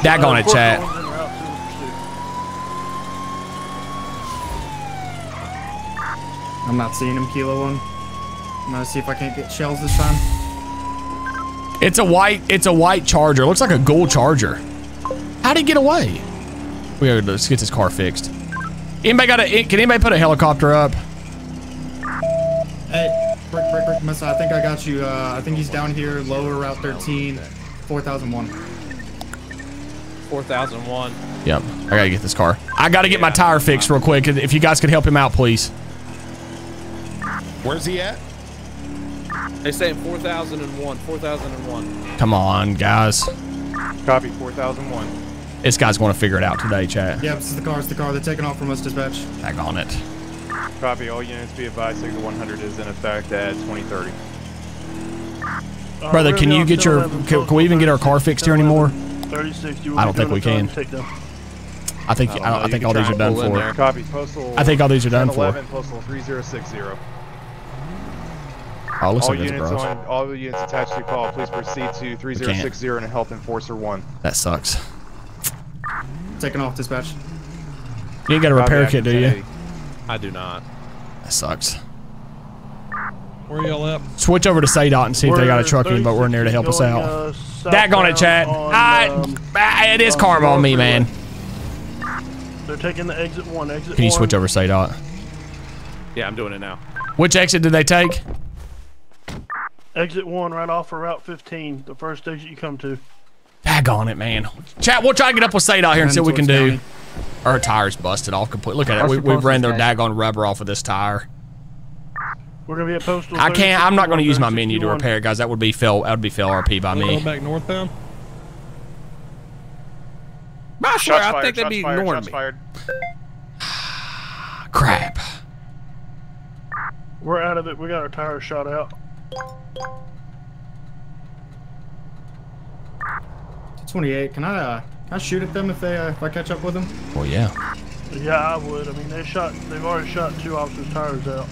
Daggone it, chat. I'm not seeing him, Kilo One. I'm gonna see if I can't get shells this time. It's a white. It's a white Charger. Looks like a gold Charger. How'd he get away? We gotta let's get this car fixed. Anybody got a? Can anybody put a helicopter up? Hey, brick, brick, brick, miss. I think I got you. Uh, I think he's down here, lower Route 13, 4001. 4001. Yep. I gotta get this car. I gotta get my tire fixed real quick. If you guys could help him out, please. Where's he at? They say 4001. 4001. Come on, guys. Copy 4001. This guy's gonna figure it out today, chat. Yeah, this is the car. It's the car. They're taking off from us, dispatch. Daggone it. Copy. All units be advised. Signal 100 is in effect at 2030. Uh, Brother, can you get your? Can, can we even get our car fixed here anymore? 36. You I don't think we can. I think I, don't don't, I think all these are done for. Copy. Postal. I think all these are done for. 1011, Postal 3060. Oh, looks all like units bros. on all the units attached to your call, please proceed to 3060 and help enforcer one. That sucks. Taking off, dispatch. You ain't got a repair kit, do you? I do not. That sucks. Where y'all at? Switch over to SADOT and see if they got a trucking, but we're in there to help us out. uh, Daggone it, Chad. southbound I, um, ah, it is on karma on me, Broad man. They're taking the exit one. Exit Can you one. switch over to SADOT? Yeah, I'm doing it now. Which exit did they take? Exit one right off of Route 15, the first exit you come to. Daggone it, man. Chat, we'll try to get up with SADOT here and see what we can Heading do. towards Our tire's busted off completely. Look at it. How's We, your we ran their stash? daggone rubber off of this tire. We're gonna be at postal. I can't. I'm not going to use my menu to repair it, guys. That would be fail. That would be fail RP by Going me. back northbound? I swear, Shots I fired, think they'd shots be fired, ignoring me. fired. (sighs) Crap. We're out of it. We got our tires shot out. 28. Can I, uh, can I shoot at them if they, uh, if I catch up with them? Well, yeah. Yeah, I would. I mean, they shot. They've already shot two officers' tires out.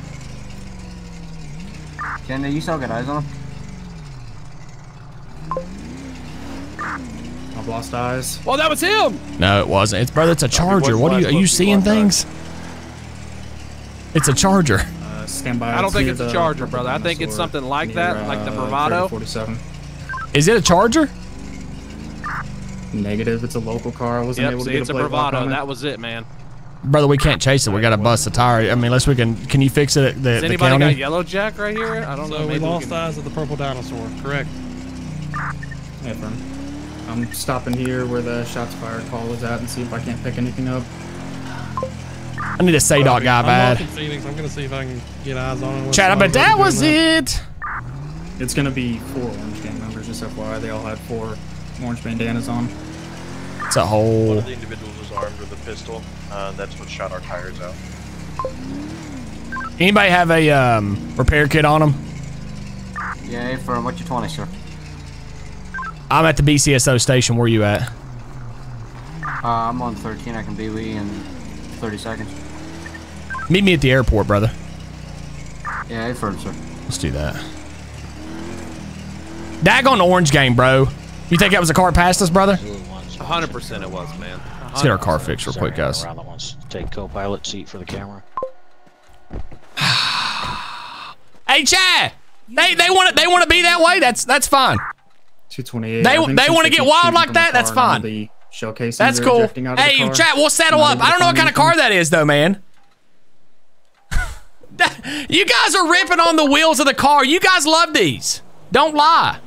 Jenna, you still got eyes on them? I've lost eyes. Well, that was him. No, it wasn't. It's brother. It's a Charger. What are you? Are you seeing was things? It's a Charger. Uh, stand by. I don't think it's a Charger, brother. I think it's something like near, that, like the uh, Bravado. 47. Is it a Charger? Negative. It's a local car. I wasn't Yep, able to see, get it's a a plate Bravado. on it. That was it, man. Brother, we can't chase it. We got to bust the tire. I mean, unless we can. Can you fix it at the, Has the anybody county? got Yellow Jack right here? I don't know. So we Maybe lost can... eyes of the purple dinosaur, correct? Yeah, firm. I'm stopping here where the shots fired call was at and see if I can't pick anything up. I need a SADOT guy I'm bad. walking Phoenix. I'm gonna see if I can get eyes on him. Chad, I bet that was it. It's gonna be four Orange Gang members, just FYI. They all had four orange bandanas on. It's a whole. One whole. of the individuals was armed with a pistol. Uh, that's what shot our tires out. Anybody have a um, repair kit on them? Yeah, for what you 20, sir? I'm at the BCSO station. Where you at? Uh, I'm on 13. I can be with you in 30 seconds. Meet me at the airport, brother. Yeah, affirm, sir. Let's do that. Dag on the orange game, bro. You think that was a car past us, brother? 100% it was, man. Let's get our car fixed real quick, guys. Around that wants to take co-pilot seat for the camera. (sighs) Hey, Chad. They they want to they want to be that way. That's that's fine. 228. They they want to get wild like that. That's fine. The showcase. That's cool. Hey, chat, we'll settle up. I don't know what kind of car that is, though, man. You guys are ripping on the wheels of the car. You guys love these. Don't lie.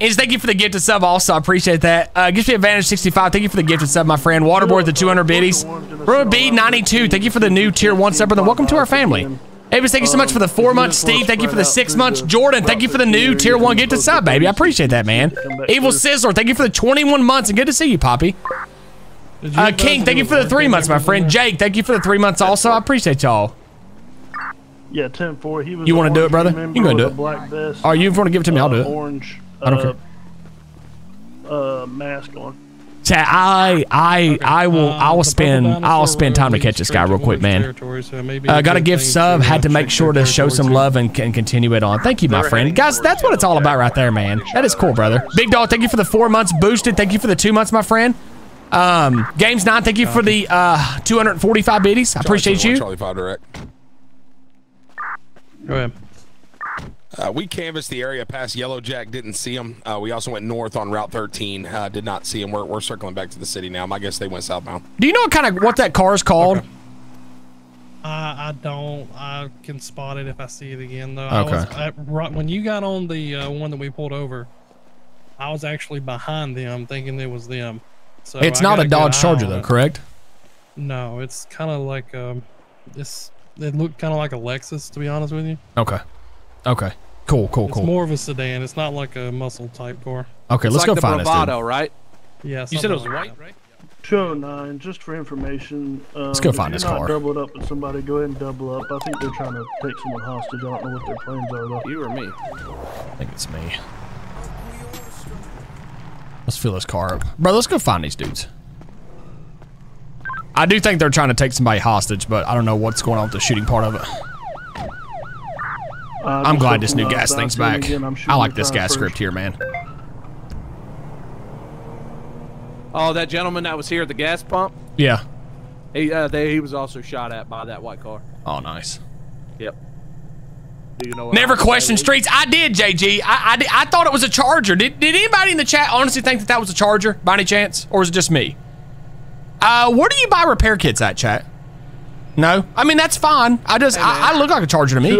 And thank you for the gift of sub also. I appreciate that. Uh, gives me advantage 65. Thank you for the gift of sub, my friend. Waterboard the 200 biddies. Bro B 92. Thank you for the new tier one sub, brother. Welcome to our family. Avis, thank you so much for the four months. Steve, thank you for the six months. Jordan, thank you for the new tier one gifted sub, baby. I appreciate that, man. Evil Sizzler, thank you for the 21 months and good to see you, Poppy. Uh, King, thank you for the three months, my friend. Jake, thank you for the three months also. I appreciate y'all. Yeah, 10-4. He was You want to do it, brother? You can go and do it. Black vest, Oh, you want to give it to me? I'll do it. Orange. I don't uh, care. Uh, mask on. Chat, I, I, I will, I will spend, I'll spend time to catch this guy real quick, man. Uh, got a gift sub. Had to make sure to show some love and, and continue it on. Thank you, my friend. Guys, that's what it's all about right there, man. That is cool, brother. Big dog, thank you for the four months boosted. Thank you for the two months, my friend. Um, Games nine, thank you for the uh 245 biddies. I appreciate you. Charlie Five direct. Go ahead. Uh, we canvassed the area past Yellow Jack, didn't see him. Uh, we also went north on Route 13, uh, did not see him. We're, we're circling back to the city now. I guess they went southbound. Do you know what kind of what that car is called? I, I don't. I can spot it if I see it again, though. Okay. I was, I, right, when you got on the uh, one that we pulled over, I was actually behind them, thinking it was them. So it's I not a Dodge Charger though, correct? No, it's kind of like um, it's. It looked kind of like a Lexus, to be honest with you. Okay. Okay. Cool. Cool. It's Cool. more of a sedan. It's not like a muscle type car. Okay, It's let's like go the find this Bravado, dude. right? Yeah. You said it was something like white, right? 209, just for information. Um, Let's go find you're this not car. doubled up with somebody, go ahead and double up. I think they're trying to take someone hostage. I don't know what their plans are, though. You or me? I think it's me. Let's fill this car up. Bro, let's go find these dudes. I do think they're trying to take somebody hostage, but I don't know what's going on with the shooting part of it. Uh, I'm glad this new gas thing's back. again. I'm I like this time gas first. script here, man. Oh, that gentleman that was here at the gas pump. Yeah. He uh, they, he was also shot at by that white car. Oh, nice. Yep. Do you know? What Never I'm question streets. I did, JG. I, I, did- I thought it was a Charger. Did, did anybody in the chat honestly think that that was a Charger by any chance? Or is it just me? Uh, where do you buy repair kits at, chat? No? I mean, that's fine. I just, I, I look like a Charger to me.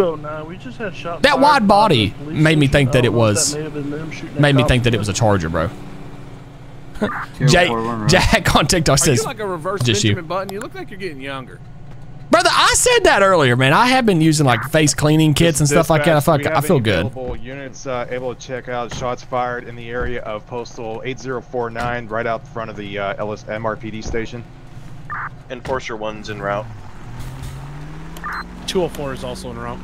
we just had shot That wide body made me think that it was, that may have been them shooting that made me think that it was a Charger, bro. Tier Jay, four, one, right? Jack on TikTok Are you says, like a reverse just Benjamin you. Button? You look like you're getting younger. Brother, I said that earlier, man. I have been using like face cleaning kits and stuff like that. I feel, like, I feel good. Available units uh, able to check out shots fired in the area of postal 8049, right out front of the uh, LS MRPD station. Enforcer one's en route. 204 is also en route.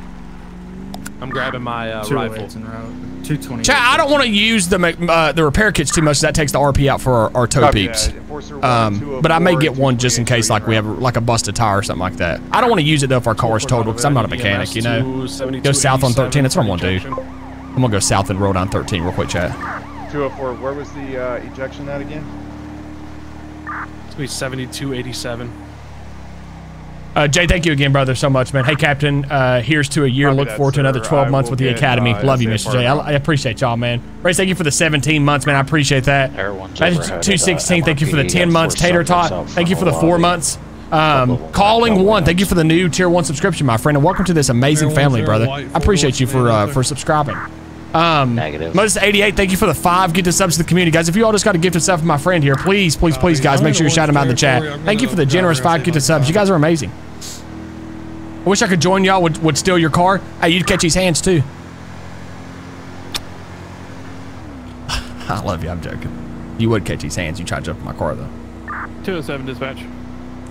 I'm grabbing my uh, 208's rifle. 220. Chat, I don't want to use the uh, the repair kits too much. 'cause That takes the RP out for our, our tow Copy peeps. one, Um, but I may get one just in case, like we have like a busted tire or something like that. I don't want to use it though if our car is totaled because I'm not a mechanic, you know. Go south on 13. That's what I'm gonna do. I'm gonna go south and roll down 13 real quick, chat. 204, where was the uh, ejection at again? It's gonna be 7287. Uh, Jay, thank you again, brother, so much, man. Hey, Captain, uh, here's to a year. Copy Look that, forward to another 12 I months with the get, Academy. uh, Love you, Mr. Jay. part I appreciate y'all, man. Race, thank you for the 17 months, man. I appreciate that. Everyone's That's 216. uh, Thank you for the 10 months. Tater Tot, thank you for the four months. Um, calling one, thank you for the new tier one subscription, my friend, and welcome to this amazing family, brother. I appreciate you for uh, for subscribing. Um, Negative. Moses 88, thank you for the five gifted subs to the community, guys. If you all just got a gifted sub from my friend here, please, please, please, guys, I'm make sure you shout him out in the chat. territory. Thank you gonna for the generous drive five gifted like subs. You guys are amazing. I wish I could join y'all. Would would steal your car? Hey, you'd catch his hands too. (laughs) I love you. I'm joking. You would catch his hands. You try to jump in my car though. 207 dispatch.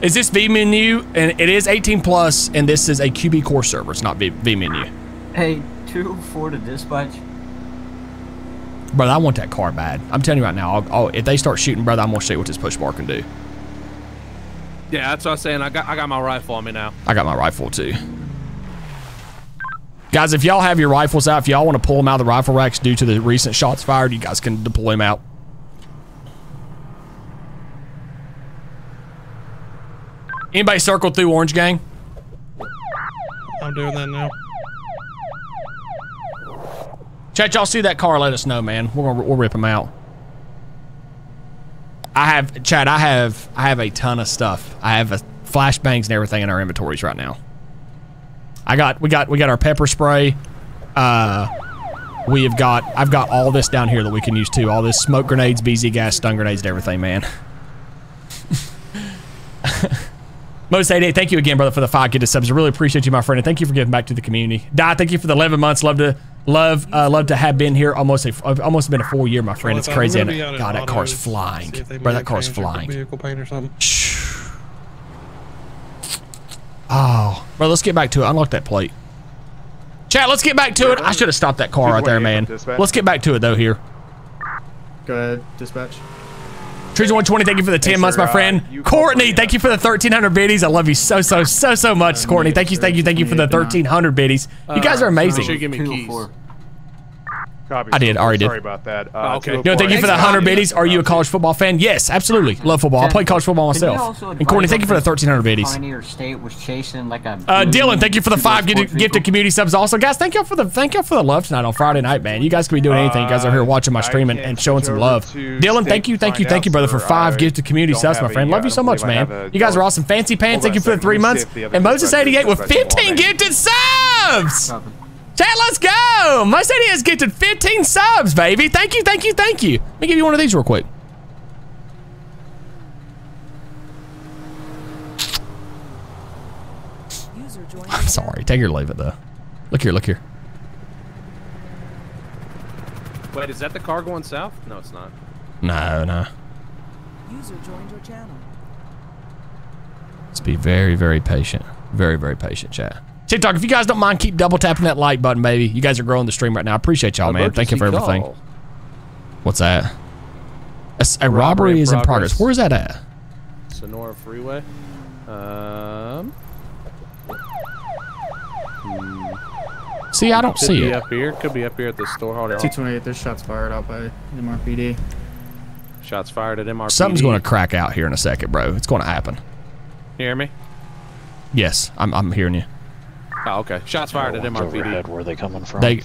Is this V menu? And it is 18 plus, and this is a QBCore server. It's not V, v menu. Hey, two four to dispatch. Brother, I want that car bad. I'm telling you right now. I'll, I'll, if they start shooting, brother, I'm gonna show you what this push bar can do. Yeah, that's what I'm saying. I got I got my rifle on me now. I got my rifle too. Guys, if y'all have your rifles out, if y'all want to pull them out of the rifle racks due to the recent shots fired, you guys can deploy them out. Anybody circle through Orange Gang? I'm doing that now. Chat, y'all see that car? Let us know, man. We're gonna we'll rip them out. I have Chad. I have I have a ton of stuff. I have a flashbangs and everything in our inventories right now. I got we got we got our pepper spray. Uh, we have got I've got all this down here that we can use too. All this smoke grenades, BZ gas, stun grenades, and everything, man. (laughs) Most 88, thank you again, brother, for the five gifted subs. I really appreciate you, my friend, and thank you for giving back to the community. Die, thank you for the 11 months. Love to love uh, love to have been here. Almost a almost been a full year, my friend. It's if I'm crazy. And be out at God, that car's autos, flying, see if they bro. That car's change their flying. Vehicle paint or something. Oh, bro, let's get back to it. Unlock that plate. Chat, let's get back to it. I should have stopped that car right there, man. Let's get back to it though here. Go ahead, dispatch. Trees 120, thank you for the 10 Hey, months, sir, my uh, friend. you Courtney, thank you for the 1,300 biddies. I love you so, so, so, so much, Courtney. Thank you, thank you, thank you for the 1,300 biddies. You guys are amazing. Should give me keys. Copy. I did, already did. Sorry about that. Oh, Uh, okay. No, thank you for the 100 biddies. Are you a college football fan? Yes, absolutely. Love football. I play college football myself. And Courtney, thank you for the 1,300 biddies. Pioneer State was chasing like a. Uh, Dylan, thank you for the five gifted, gifted community subs. Also, guys, thank y'all for the thank y'all for the love tonight on Friday night, man. You guys could be doing anything. You guys are here watching my stream and, and showing some love. Dylan, thank you, thank you, thank you, brother, for five gifted community subs, my friend. Love you so much, man. You guys are awesome. Fancy pants, thank you for the three months. And Moses88 with 15 gifted subs. Chat, let's go. Most has gifted 15 subs, baby. Thank you, thank you, thank you. Let me give you one of these real quick. I'm sorry. Take your leave it, though. Look here, look here. Wait, is that the car going south? No, it's not. No, no. User joined your channel. Let's be very, very patient. Very, very patient, chat. TikTok, if you guys don't mind, keep double tapping that like button, baby. You guys are growing the stream right now. I appreciate y'all, man. Thank you for everything. y'all. What's that? A Robbery robbery is in progress. progress. Where's that at? Senora Freeway. Um. hmm. See, I don't Could see be it. up here. Could be up here at the store. Hold on. 228, there's shots fired out by MRPD. Shots fired at MRPD. Something's going to crack out here in a second, bro. It's going to happen. You hear me. Yes, I'm, I'm hearing you. Oh, okay. Shots fired at Ones overhead, MRPD. Where are they coming from? They,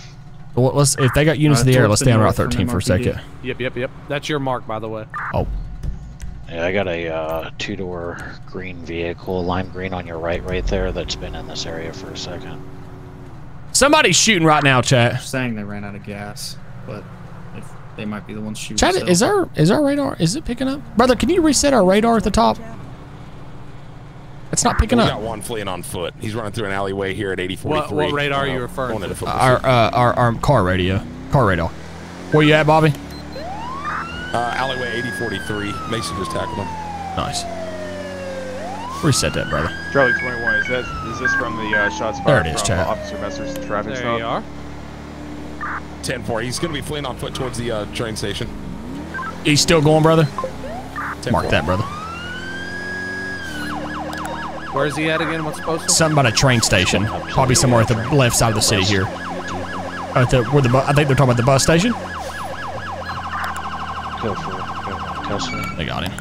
well, let's if they got units Uh, in the air, let's stay on Route 13 for a second. Yep, yep, yep. That's your mark, by the way. Oh, Yeah, I got a uh, two-door green vehicle, lime green on your right, right there. That's been in this area for a second. somebody's shooting right now, chat. Saying they ran out of gas, but if they might be the ones shooting. Chat, still. is our is our radar? Is it picking up, brother? Can you reset our radar at the top? It's not picking we up. got one fleeing on foot. He's running through an alleyway here at 8043. What- what radar are you uh, referring to? into football Our uh, our our car radio, car radar. Where you at, Bobby? Uh, alleyway 8043. Mason just tackled him. Nice. Reset that, brother. Charlie 21, is that is this from the uh, shots There fired it is, from chat. uh, Officer Messer's traffic There stop? you are. 10 4. He's going to be fleeing on foot towards the uh, train station. He's still going, brother. Mark that, brother. Where's he at again? What's supposed to? Something about a train station, probably somewhere at the left side of the city here. At the where the bu- I think they're talking about the bus station. Go for it. Go for custody. They got him.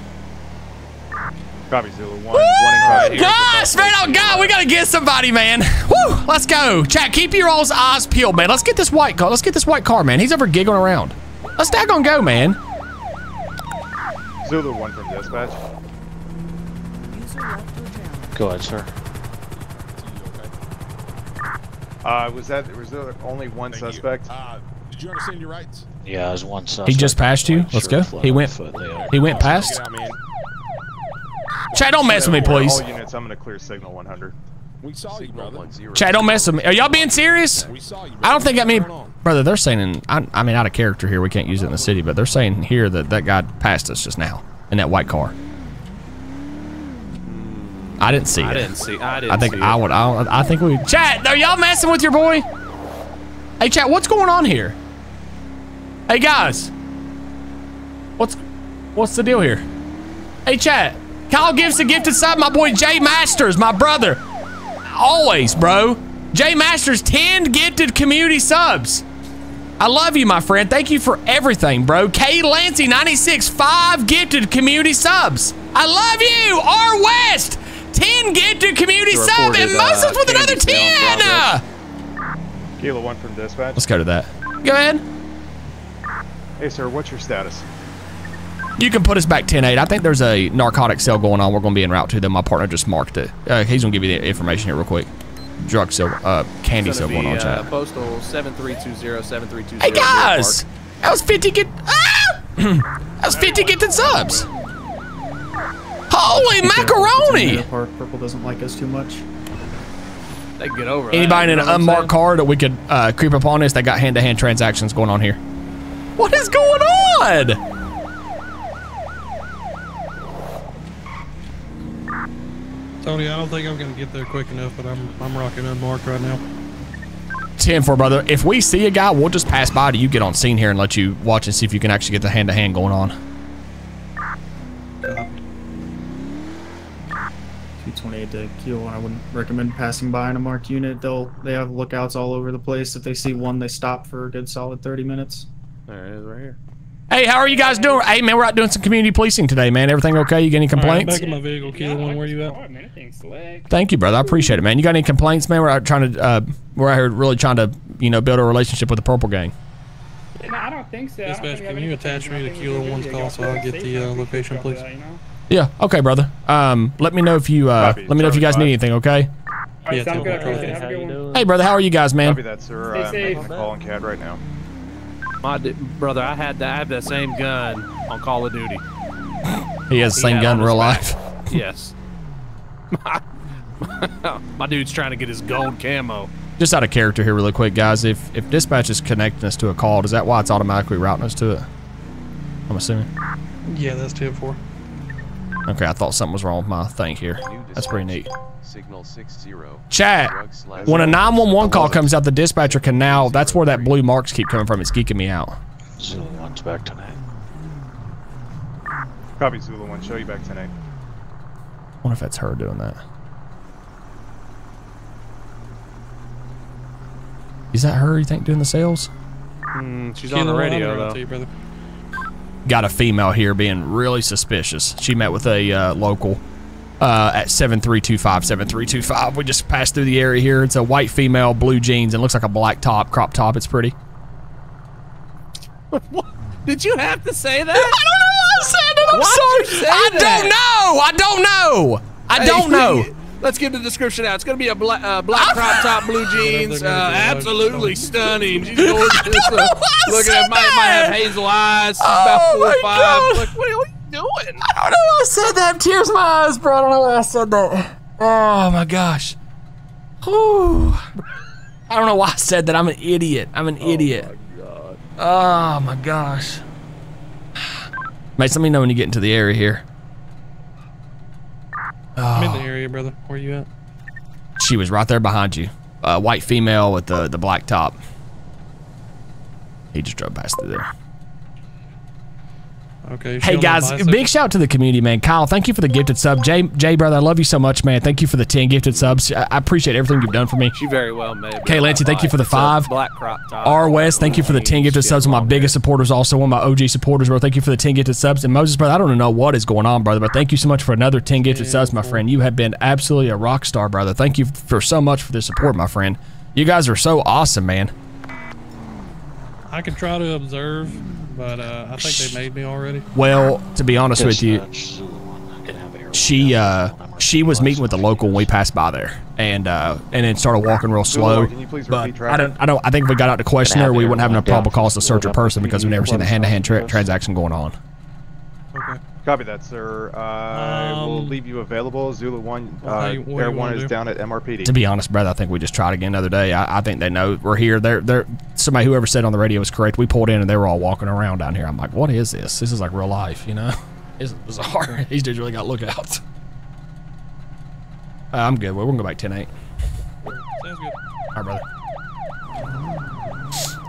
Copy Zulu 1. one. Gosh, man, oh God, we gotta get somebody, man. Woo, let's go. Chat, keep your all's eyes peeled, man. Let's get this white car. Let's get this white car, man. He's over giggling around. Let's daggone go, man. Zulu 1 from dispatch. Go ahead, sir. Uh, was that was there only one suspect? Uh, did you understand your rights? Yeah, as one suspect. He just passed you. Let's go. He went. He went past. Get out, man. Chat, don't mess with me, please. All units, I'm gonna clear signal 100. We saw you, brother. Chat, don't mess with me. Are y'all being serious? We saw you, I don't think I mean, brother. They're saying, in, I, I mean, out of character here, we can't use it in the city, but they're saying here that that guy passed us just now in that white car. I didn't see I it. didn't see. I didn't. I think see I would. I, I think we. Chat, are y'all messing with your boy? Hey, chat, what's going on here? Hey, guys, what's what's the deal here? Hey, chat, Kyle gives the gifted sub. My boy Jay Masters, my brother, always, bro. Jay Masters, ten gifted community subs. I love you, my friend. Thank you for everything, bro. K Lancy 96, five gifted community subs. I love you. R West, 10 get to community sub, and reported, Moses uh, with another candy sale 10. progress. Kilo one from dispatch. Let's go to that. Go ahead. Hey, sir, what's your status? You can put us back 10 8. I think there's a narcotic sale going on. We're going to be en route to them. My partner just marked it. Uh, he's going to give you the information here real quick. Drug sale, uh, candy It's sale gonna going be, on, uh, chat. postal seven three two zero seven three two zero. Hey, guys! That was 50 get. Ah! (clears throat) that was 50 gifted subs. Holy macaroni! Park Purple doesn't like us too much. They get over that, Anybody in an know what I'm unmarked car that we could uh, creep up on this, they got hand to hand transactions going on here. What is going on? Tony, I don't think I'm gonna get there quick enough, but I'm I'm rocking unmarked right now. 10 4, brother. If we see a guy, we'll just pass by to you, get on scene here, and let you watch and see if you can actually get the hand to hand going on. 228 to kill, and I wouldn't recommend passing by in a marked unit. They'll they have lookouts all over the place. If they see one, they stop for a good solid 30 minutes. There it is, right here. Hey, how are you guys doing? Hey, man, we're out doing some community policing today, man. Everything okay? You got any All right, complaints? back in my vehicle, Kilo One. Where you at? Thank you, brother. I appreciate it, man. You got any complaints, man? We're out trying to, uh, we're out here really trying to, you know, build a relationship with the Purple Gang. No, I don't think so. I don't Dispatch, think we have can you attach me to complaints. I Kilo One's call so I'll get the uh, location, please? like you know? Yeah. Okay, brother. Um, let me know if you, uh, Copy. let me know if you guys need anything. Okay. Alright, sounds good. Okay, have a good one. Hey, brother. How are you guys, man? Copy that, sir. Stay I'm safe. making a call on CAD right now. My d- brother, I had that. I have that same gun on Call of Duty. He has the same gun in real life. Yes. (laughs) My dude's trying to get his gold camo. Just out of character here, really quick, guys. If if dispatch is connecting us to a call, is that why it's automatically routing us to it? I'm assuming. Yeah, that's tip four. Okay, I thought something was wrong with my thing here. That's pretty neat. Signal 60. Chat. When a 911 call comes out, the dispatcher can now. That's where that blue marks keep coming from. It's geeking me out. Zulu one's back tonight. Copy Zulu one. Show you back tonight. wonder if that's her doing that. Is that her? You think doing the sales? Mm, she's Kilo on the One, radio I'll though. Tell you, brother. Got a female here being really suspicious. She met with a uh, local uh, at 7325 7325. We just passed through the area here. It's a white female, blue jeans, and looks like a black top, crop top. It's pretty. (laughs) Did you have to say that? (laughs) I don't know why I said it. I'm Why'd sorry. I that? don't know. I don't know. I don't know. (laughs) Let's give the description out. It's going to be a black, uh, black (laughs) crop top, blue jeans. Uh, absolutely stunning. She's gorgeous. (laughs) Uh, (laughs) looking at might, might have hazel eyes. She's about Oh, four my or five. God. Like, what are you doing? I don't know why I said that. Tears in my eyes, bro. I don't know why I said that. Oh my gosh. Whew. I don't know why I said that. I'm an idiot. I'm an idiot. Oh my gosh. Mates, let me know when you get into the area here. I'm in Oh, the area, brother. Where you at? she was right there behind you. Uh, white female with the, the black top. He just drove past through there. Okay. Hey guys, big shout out to the community, man. Kyle, thank you for the gifted sub. Jay, Jay, brother, I love you so much, man. Thank you for the ten gifted subs. I, I appreciate everything you've done for me. She very well may. Okay, Lancy, thank you for the five. Black crop top. R West, thank you for the 10 gifted subs. One of my biggest supporters, also one of my OG supporters, bro. Thank you for the 10 gifted subs. And Moses, brother, I don't know what is going on, brother, but thank you so much for another 10 gifted subs, my friend. You have been absolutely a rock star, brother. Thank you for so much for the support, my friend. You guys are so awesome, man. I can try to observe, but uh, I think they made me already. Well, to be honest with you, she uh she was meeting with the local when we passed by there, and uh and then started walking real slow. Can you please But repeat I don't I don't I think if we got out to question her, we wouldn't have enough probable cause to search her person because we've never seen the hand-to-hand tra- transaction going on. Copy that, sir. Uh, I will Um, leave you available. Zulu one, well, uh, you- Air one is do? down at MRPD. To be honest, brother, I think we just tried again the other day. I, I think they know we're here. They're they're somebody whoever said on the radio was correct. We pulled in and they were all walking around down here. I'm like, what is this? This is like real life, you know? (laughs) It's bizarre. (laughs) These dudes really got lookouts. Uh, I'm good. We're gonna go back 10-8. Sounds good. All right, brother.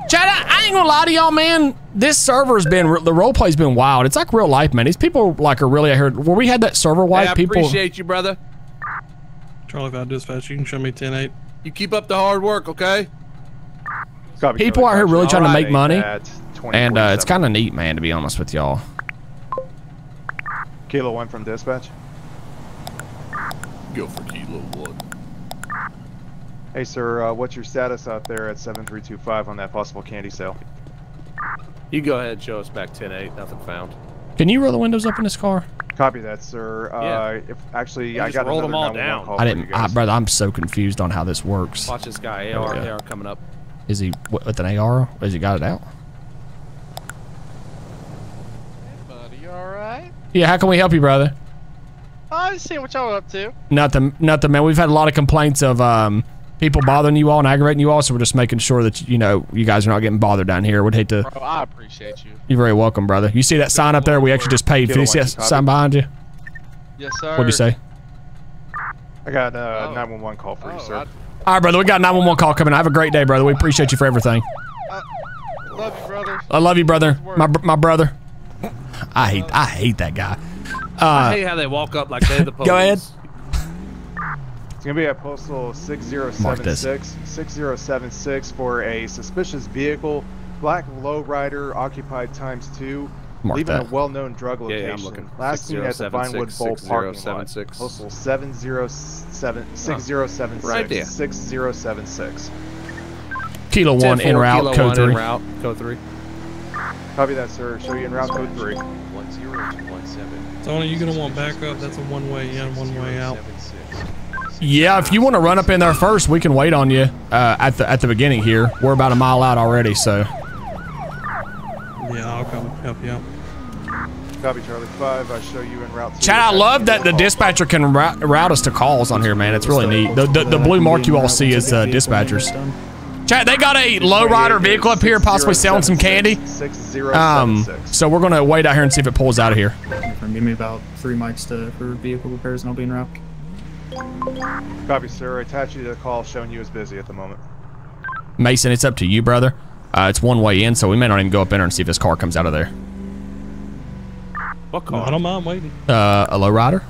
Chad, I, I ain't gonna lie to y'all, man. This server's been the role play's been wild. It's like real life, man. These people like are really I heard Where we had that server Hey, I people. appreciate you, brother. Charlie Cloud Dispatch, you can show me 10-8. You keep up the hard work, okay? people out here really trying to make money, and uh, it's kind of neat, man. To be honest with y'all. Kilo one from dispatch. Go for Kilo one. Hey, sir, uh, what's your status out there at 7325 on that possible candy sale? You go ahead and show us back 10-8. Nothing found. Can you roll the windows up in this car? Copy that, sir. Uh, Yeah. if actually, We I got rolled them all down. call I didn't. I, brother. I'm so confused on how this works. Watch this guy. AR, go. AR coming up. Is he what, with an AR? Has he got it out? Buddy, you alright? Yeah. How can we help you, brother? I just seeing what y'all up to. Nothing, nothing, man. We've had a lot of complaints of um, people bothering you all and aggravating you all, so we're just making sure that you know you guys are not getting bothered down here. Would hate to. Bro, I appreciate you. You're very welcome, brother. You see that sign up there? We actually just paid. Kilo Can you see one, that sign behind you? Yes, sir. What'd you say? I got a 911 call for you, sir. All right, brother. We got a 911 call coming. Have a great day, brother. We appreciate you for everything. I love you, brother. I love you, brother. My my brother. I hate I hate that guy. I Uh, hate how they walk up like they're the police. (laughs) go ahead. It's gonna be at postal Mark 6076 6076 for a suspicious vehicle, black lowrider occupied times two, Mark leaving that. a well-known drug location. yeah, I'm looking. Last seen at the 6076, Vinewood Bowl parking lot. 6076. Postal 707 6076 right there. 6076. Kilo one 10-4, route, Kilo code one three. en route, code three. Copy that, sir. Show you in route code three. Tony, you gonna want backup? That's a one-way in, one-way out. Yeah, if you want to run up in there first, we can wait on you uh, at the at the beginning here. We're about a mile out already, so Yeah, I'll come help you out. Copy Charlie 5. I show you in route two. Chad, I love that the dispatcher can route, route us to calls on here, man. It's really neat. The, the, the blue mark you all see is uh, dispatchers. Chad, they got a lowrider vehicle up here, possibly selling some candy. Um, so we're gonna wait out here and see if it pulls out of here. Give me about three mics to for vehicle repairs, and I'll be in route. Copy, sir. Attach you to the call showing you is busy at the moment. Mason, it's up to you, brother. Uh, it's one way in, so we may not even go up in there and see if this car comes out of there. What No, I don't mind waiting. Uh, a lowrider,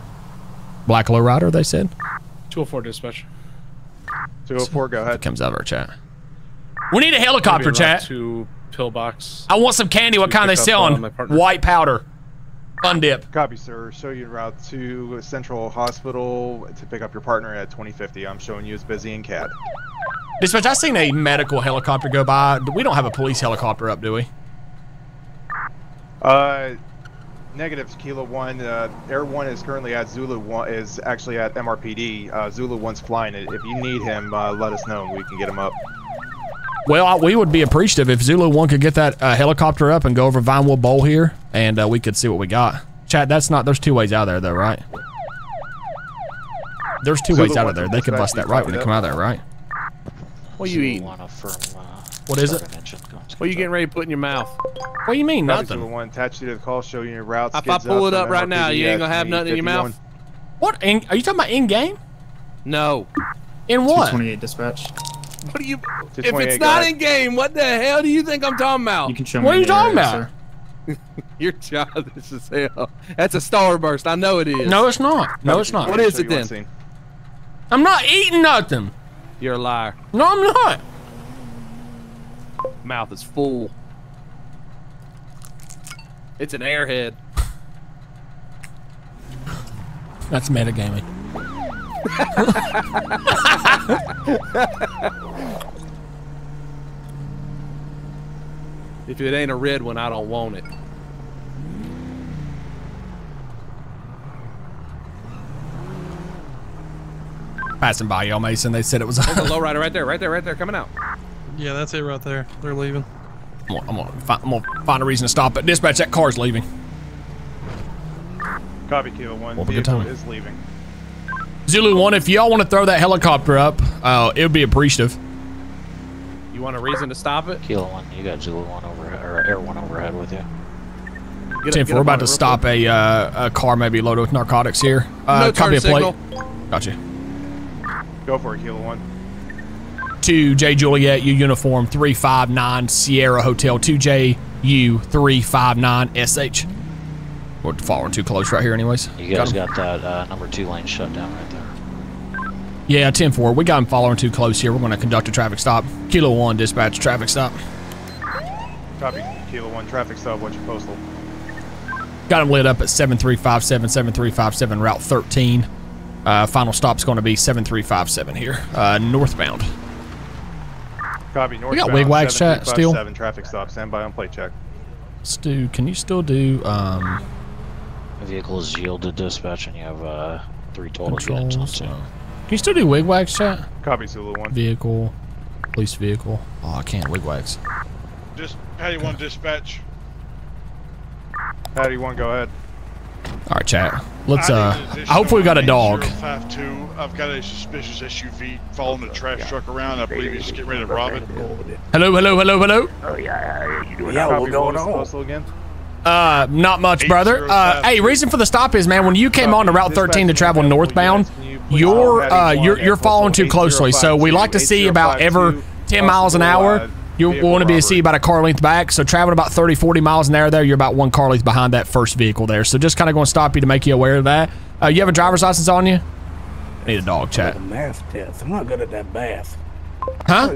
black lowrider. They said 204 dispatch. 204, go ahead. It comes out of our chat. We need a helicopter, chat. To pillbox. I want some candy. What To kind they pick up, selling? my partner. White powder. Fun dip. Copy, sir. Show you route to Central Hospital to pick up your partner at 2050. I'm showing you is busy in CAD. Dispatch, I seen a medical helicopter go by. We don't have a police helicopter up, do we? Uh, negative Kilo One. Uh, Air One is currently at Zulu One. Is actually at MRPD. Uh, Zulu One's flying it. If you need him, uh, let us know and we can get him up. Well, I- we would be appreciative if Zulu One could get that uh, helicopter up and go over Vinewood Bowl here, and uh, we could see what we got. Chat, that's not. There's two ways out of there, though, right? There's two Zulu ways out of there. They could bust that right when they that? come out of there, right? What you eating? What is it? What are you getting ready to put in your mouth? What do you mean, Copy, nothing? Zulu One. Attach you to the call. Show you your route. If I skids pull it up right now, you ain't gonna have nothing in your mouth? What? In, are you talking about in game? No. In what? 228 dispatch. What do you? If it's not ahead. in game, what the hell do you think I'm talking about? You can show What me are you talking area, about? (laughs) Your You're childish as hell. That's a starburst. I know it is. No, it's not. No, it's not. What is it then? I'm not eating nothing. You're a liar. No, I'm not. Mouth is full. It's an airhead. That's metagaming. If it ain't a red one, I don't want it. Passing by y'all, Mason. They said it was. There's a lowrider right there, right there, right there, coming out. Yeah, that's it right there. They're leaving. I'm gonna, I'm, gonna find, I'm gonna find a reason to stop it. Dispatch, that car's leaving. Copy, Kilo One. Well, good time. is leaving. Zulu One, if y'all want to throw that helicopter up, uh, it would be appreciative. You want a reason to stop it? Kilo one, you got Zulu one overhead or Air one overhead with you. Get Tim, up- get we're about to it real stop a, uh, a car maybe loaded with narcotics here. Uh, No copy a plate. Gotcha. Go for it, Kilo One. to J Juliet, U uniform 359 Sierra Hotel 2JU 359 SH. We're following too close right here, anyways. You guys him. got that uh, number two lane shut down right there. Yeah, 10 4. We got him following too close here. We're going to conduct a traffic stop. Kilo 1, dispatch, traffic stop. Copy, Kilo One. Traffic stop. What's your postal? Got him lit up at 7357, 7357, Route 13. Uh, final stop's going to be 7357 here, uh, northbound. Copy. northbound. We Northbound. got wigwags chat still? 7357, Traffic stop. Stand by on plate check. Stu, can you still do um, The vehicle is yielded dispatch, and you have uh, three total units on controls? Uh, can you still do wigwags chat? Copy, Zulu One. Vehicle, police vehicle. Oh, I can't wigwags. Dis- Patty one dispatch. Patty One, go ahead. All right, chat. Let's. Uh, Patty, I hope we got a dog. 8052. I've got a suspicious SUV following a trash truck around. I believe he's getting ready to rob it. Hello, hello, hello, hello. Oh yeah, you doing? Yeah, Copy, what's going what was on? Again. Uh, not much, brother. Uh, hey, reason for the stop is, man, when you came on to Route 13 to travel northbound, you're uh, you're you're following too closely. So we like to see about every 10 miles an hour. You want to be to see about a car length back. So traveling about 30, 40 miles an hour there, you're about one car length behind that first vehicle there. So just kind of going to stop you to make you aware of that. Uh, you have a driver's license on you? Need a dog chat. Math test. I'm not good at that math. Huh?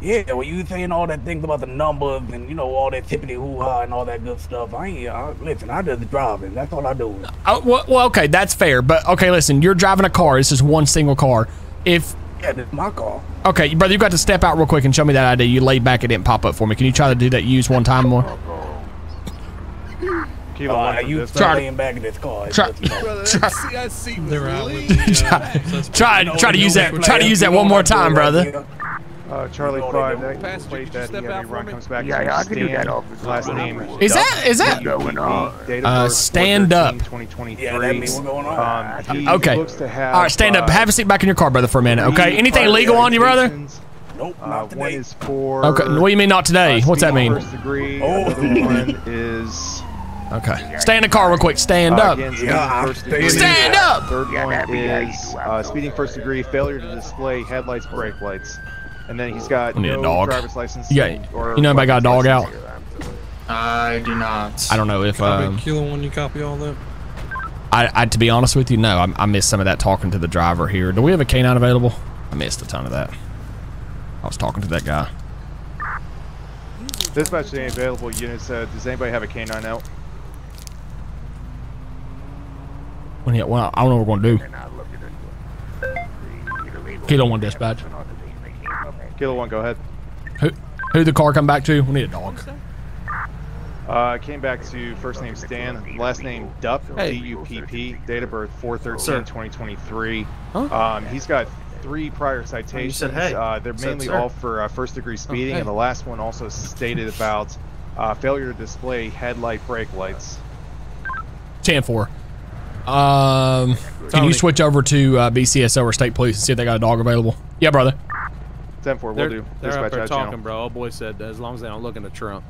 Good job. Yeah, when you saying all that things about the numbers and you know all that tippity hoo ha and all that good stuff, I ain't. I, listen, I do the driving. That's all I do. Oh, well, well, okay, that's fair. But okay, listen, you're driving a car. This is one single car. If Yeah, this is my car. okay, brother, you got to step out real quick and show me that ID. You laid back, it didn't pop up for me. Can you try to do that? Use one time more. Kilo Uh, One. you dispatch. laying back in this car. Try- see, I see. They're out with the, (laughs) uh, Try, try to use that. Try to use that one more time, brother. Uh, Charlie You know Five. what That plate that step the other run comes back. Yeah, yeah, I can do Stan. that, officer. Last name. Is that- is that- Uh, stand up. 2023. Yeah, that means what's going on. Um, (laughs) Okay. looks to have, All right, stand up. uh, Have a seat back in your car, brother, for a minute. Okay. Anything prior legal on you, brother? citations. Nope, Uh, one is for. Okay. What do you mean not today? uh, What's that mean? First degree. Oh. One (laughs) is. Okay. Stay in the car real quick. Stand uh, up. again, Yeah, first stay degree. Stand up! Third Yeah, one that'd be how is you uh, speeding first degree, failure to display headlights, brake lights, and then he's got We need a dog. driver's license. Yeah. or You know anybody got a dog out? I do not. I don't know if Copy um, Kilo One, you copy all that? I, I to be honest with you, no, I, I missed some of that talking to the driver here. Do we have a canine available? I missed a ton of that. I was talking to that guy. This Dispatch ain't available. Units. Uh, does anybody have a canine out? When he, well, I don't know what we're going to do. Kilo one dispatch. Kilo one, go ahead. Who who the car come back to? We need a dog. Uh, came back to first name Stan, last name Dupp, Hey. D-U-P-P, date of birth 413 Sir. 2023. Huh? Um, he's got three prior citations. said hey. Uh, they're mainly sir. all for uh, first degree speeding, hey. and the last one also stated about uh, failure to display headlight brake lights. 10 4. Um, can you switch over to uh, BCSO or state police and see if they got a dog available? Yeah, brother. 10 4, They're, will do. they're Dispatch up there out channel. talking, bro. Old boy said as long as they don't look in the trunk.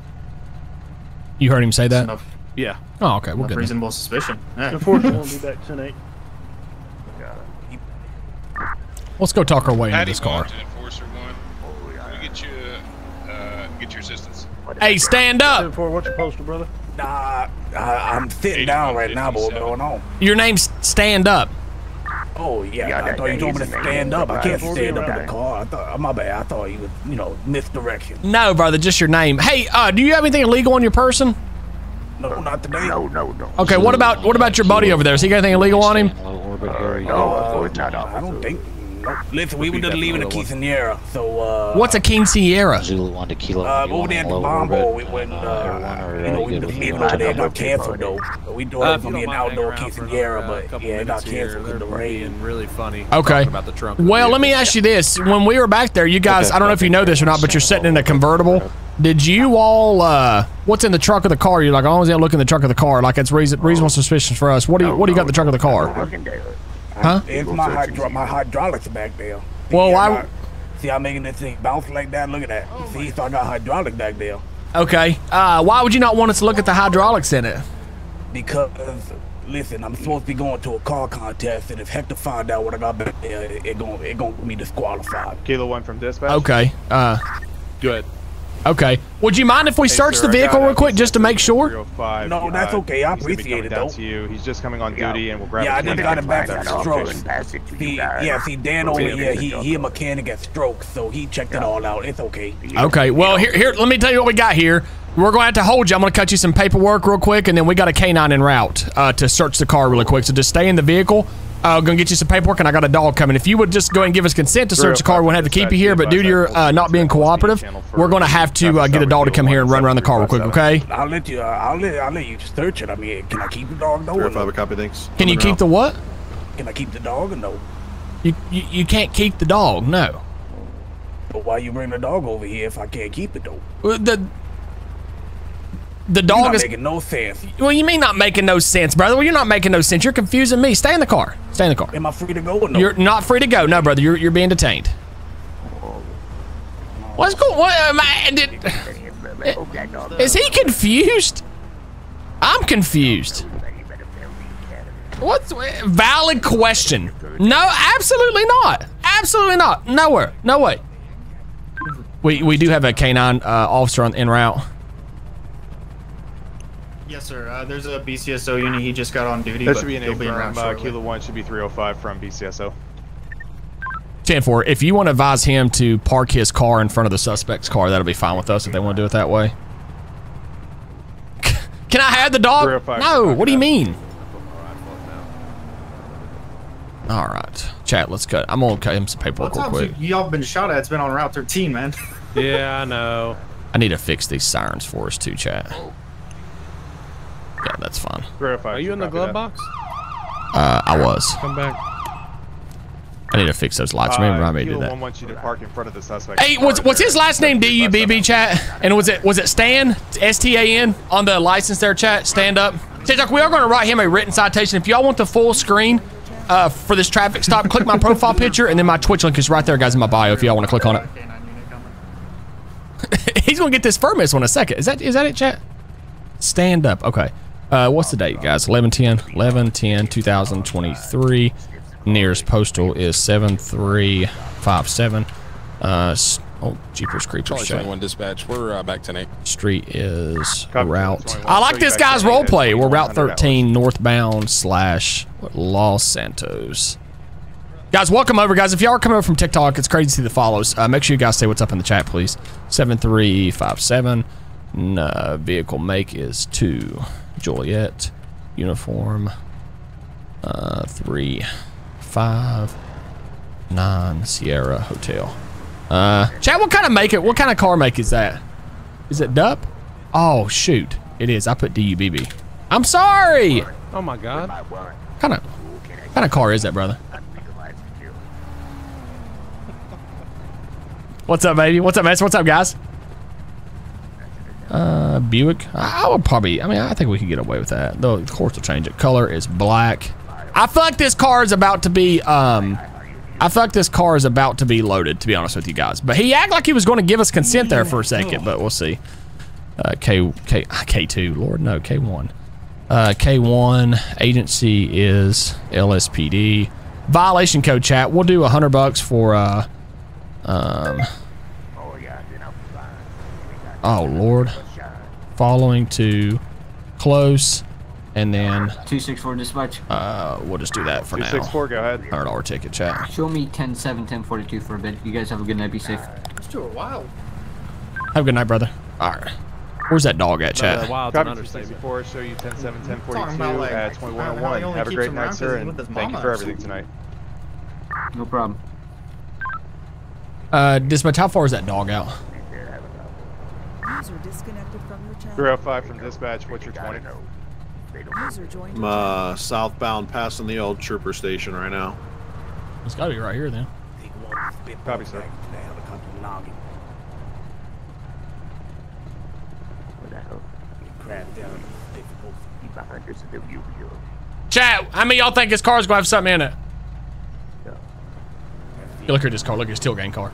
You heard him say that? Enough, Yeah. Oh, okay. We're enough good. then. reasonable suspicion. Yeah. Unfortunately, (laughs) won't be back tonight. Let's go talk our way into this car. enforcer one. Can we get you, uh, get your assistance? Hey, stand up. 10 4, what's your postal, brother? Nah, I, I'm sitting down right now, but what's going on? Your name's Stand Up. Oh yeah, Yeah, I that- thought you told me to stand up. I can't stand up in the car. I thought, my bad. I thought you was, you know, misdirection. No, brother, just your name. Hey, uh, do you have anything illegal on your person? No, not today. No, no, no. Okay, what about what about your buddy over there? Has he got anything illegal on him? Low orbit area. No, of not, I don't think. No. Listen, we were Repeat just that leaving the for another quinceanera, so uh. What's a quinceañera? Zulu one to kilo. Uh, you over want there at the low bomb orbit, ball, we went, uh, uh, you know, we good was with leaving the over there. It got canceled though. We thought Uh, it if was gonna be an outdoor hanging around for quinceanera, but yeah, it got canceled because the rain. really funny. Okay. About the trunk. of the Well, let me ask you this: When we were back there, you guys, I don't know if you know this or not, but you're sitting in a convertible. Did you all? uh What's in the trunk of the car? You're like, I always look in the trunk of the car. Like it's reason, reasonable suspicion for us. What do you What do you got in the trunk of the car? Working there. Huh? It's my hydro- my hydraulics back there. Well, See, I- got- see, I'm making this thing bounce like that. Look at that. See, so I got hydraulic back there Okay. Uh Why would you not want us to look at the hydraulics in it? because, listen, I'm supposed to be going to a car contest, and if Hector find out what I got back there, it, it gon' it gon' be disqualified. Kilo one from dispatch. Okay. Uh, Good. Okay. Would you mind if we Hey, search sir, the vehicle real quick just to make sure? 305, No, that's uh, okay. I he's gonna be appreciate coming it, down though. to you. He's just coming on duty, and we'll grab. Yeah, I his just got and it back from out stroke. location. See, yeah, see, Dan over here, he he a mechanic at stroke, so he checked it all out. It's okay. Okay. Well, here, here. Let me tell you what we got here. We're going to have to hold you. I'm going to cut you some paperwork real quick, and then we got a canine en route uh, to search the car really quick. So just stay in the vehicle. Uh, going to get you some paperwork, and I got a dog coming. If you would just go and give us consent to search the car, we won't have to keep you here. But due to your uh, not being cooperative, we're going to have to uh, get a dog to come here and run around the car real quick. Okay? I'll let you. Uh, I'll let I'll let you search it. I mean, can I keep the dog No. though? or no? copy, thanks. Can you keep the what? Can I keep the dog or no? You, you you can't keep the dog. No. But why you bring the dog over here if I can't keep it though? Uh, The the dog not is. making no sense. Well, you mean not making no sense, brother? Well, you're not making no sense. You're confusing me. Stay in the car. Stay in the car. Am I free to go or no? You're not free to go. No, brother. You're you're being detained. What's going? What am I? Did, (laughs) is he confused? I'm confused. What's valid question? No, absolutely not. Absolutely not. Nowhere. No way. We we do have a canine uh, officer on en route. Yes, sir. Uh, there's a BCSO unit. He just got on duty. There but should be an he'll A be in from uh. Kilo one. Should be 305 from BCSO. 10 4. If you want to advise him to park his car in front of the suspect's car, that'll be fine with us if they want to do it that way. (laughs) Can I have the dog? No. What do you mean? All right. Chat, let's cut. I'm going to cut him some paperwork real quick. Y'all been shot at. It's been on Route 13, man. (laughs) Yeah, I know. I need to fix these sirens for us too, chat. Yeah, that's fine. 305. Are you in the glove box? Uh, I was. Come back. I need to fix those lights. Remember, I made to do that. one wants you to park in front of the suspect. Hey, what's what's his last name? D U B B chat. And was it was it Stan? S T A N on the license there, chat. Stand up. TikTok, we are going to write him a written citation. If y'all want the full screen uh, for this traffic stop, click my profile (laughs) picture, and then my Twitch link is right there, guys, in my bio. If y'all want to click on it. (laughs) He's going to get this fur mist in a second. Is that is that it, chat? Stand up. Okay. Uh, what's the date, guys? 11 10 11 10 2023. Nearest postal is 7357. Uh, oh, Jeepers Creepers. Charlie 21 dispatch. We're uh, back tonight. Street is Copy, route. I like this guys guy's role play. We're Route 13 northbound slash Los Santos. Guys, welcome over, guys. If y'all are coming over from TikTok, it's crazy to see the follows. Uh, make sure you guys say what's up in the chat, please. 7357. N- Uh, vehicle make is 2. Juliet. Uniform. Uh, 3. 5. 9. Sierra Hotel. Uh, chat, what kind of make it? What kind of car make is that? Is it DUP? Oh, shoot. It is. I put DUBB. I'm sorry. Oh my god. Kind of, kind of car is that, brother? What's up, baby? What's up, man? What's up, guys? Uh, Buick. I would probably. I mean, I think we could get away with that. Though, of course, we'll change it. Color is black. I feel like this car is about to be. Um, I feel like this car is about to be loaded. To be honest with you guys, but he acted like he was going to give us consent there for a second. But we'll see. Uh, K K K two. Lord no, K one. Uh, K1 agency is LSPD. Violation code chat. We'll do a hundred bucks for uh, um. Oh Lord, following to close, and then 264 dispatch. uh, we'll just do that for now. 264, go ahead. Hundred dollar ticket chat. Show me 10 7 10 42 for a bit. If you guys have a good night. Be safe. It's too wild. Have a good night, brother. All right. Where's that dog at, chat? wild's Copy an understatement. 264. Show you 10 7 10 42 like, at how he 2101. Have a great night, sir, and thank you for everything tonight. No problem. Uh, dispatch. How far is that dog out? User disconnected from your channel. 305 from dispatch. What's your 20? User I'm uh, southbound passing the old trooper station right now. It's got to be right here then. Copy, sir. Chat. How many of y'all think his car's gonna have something in it? You look at this car. Look at his tail gang car.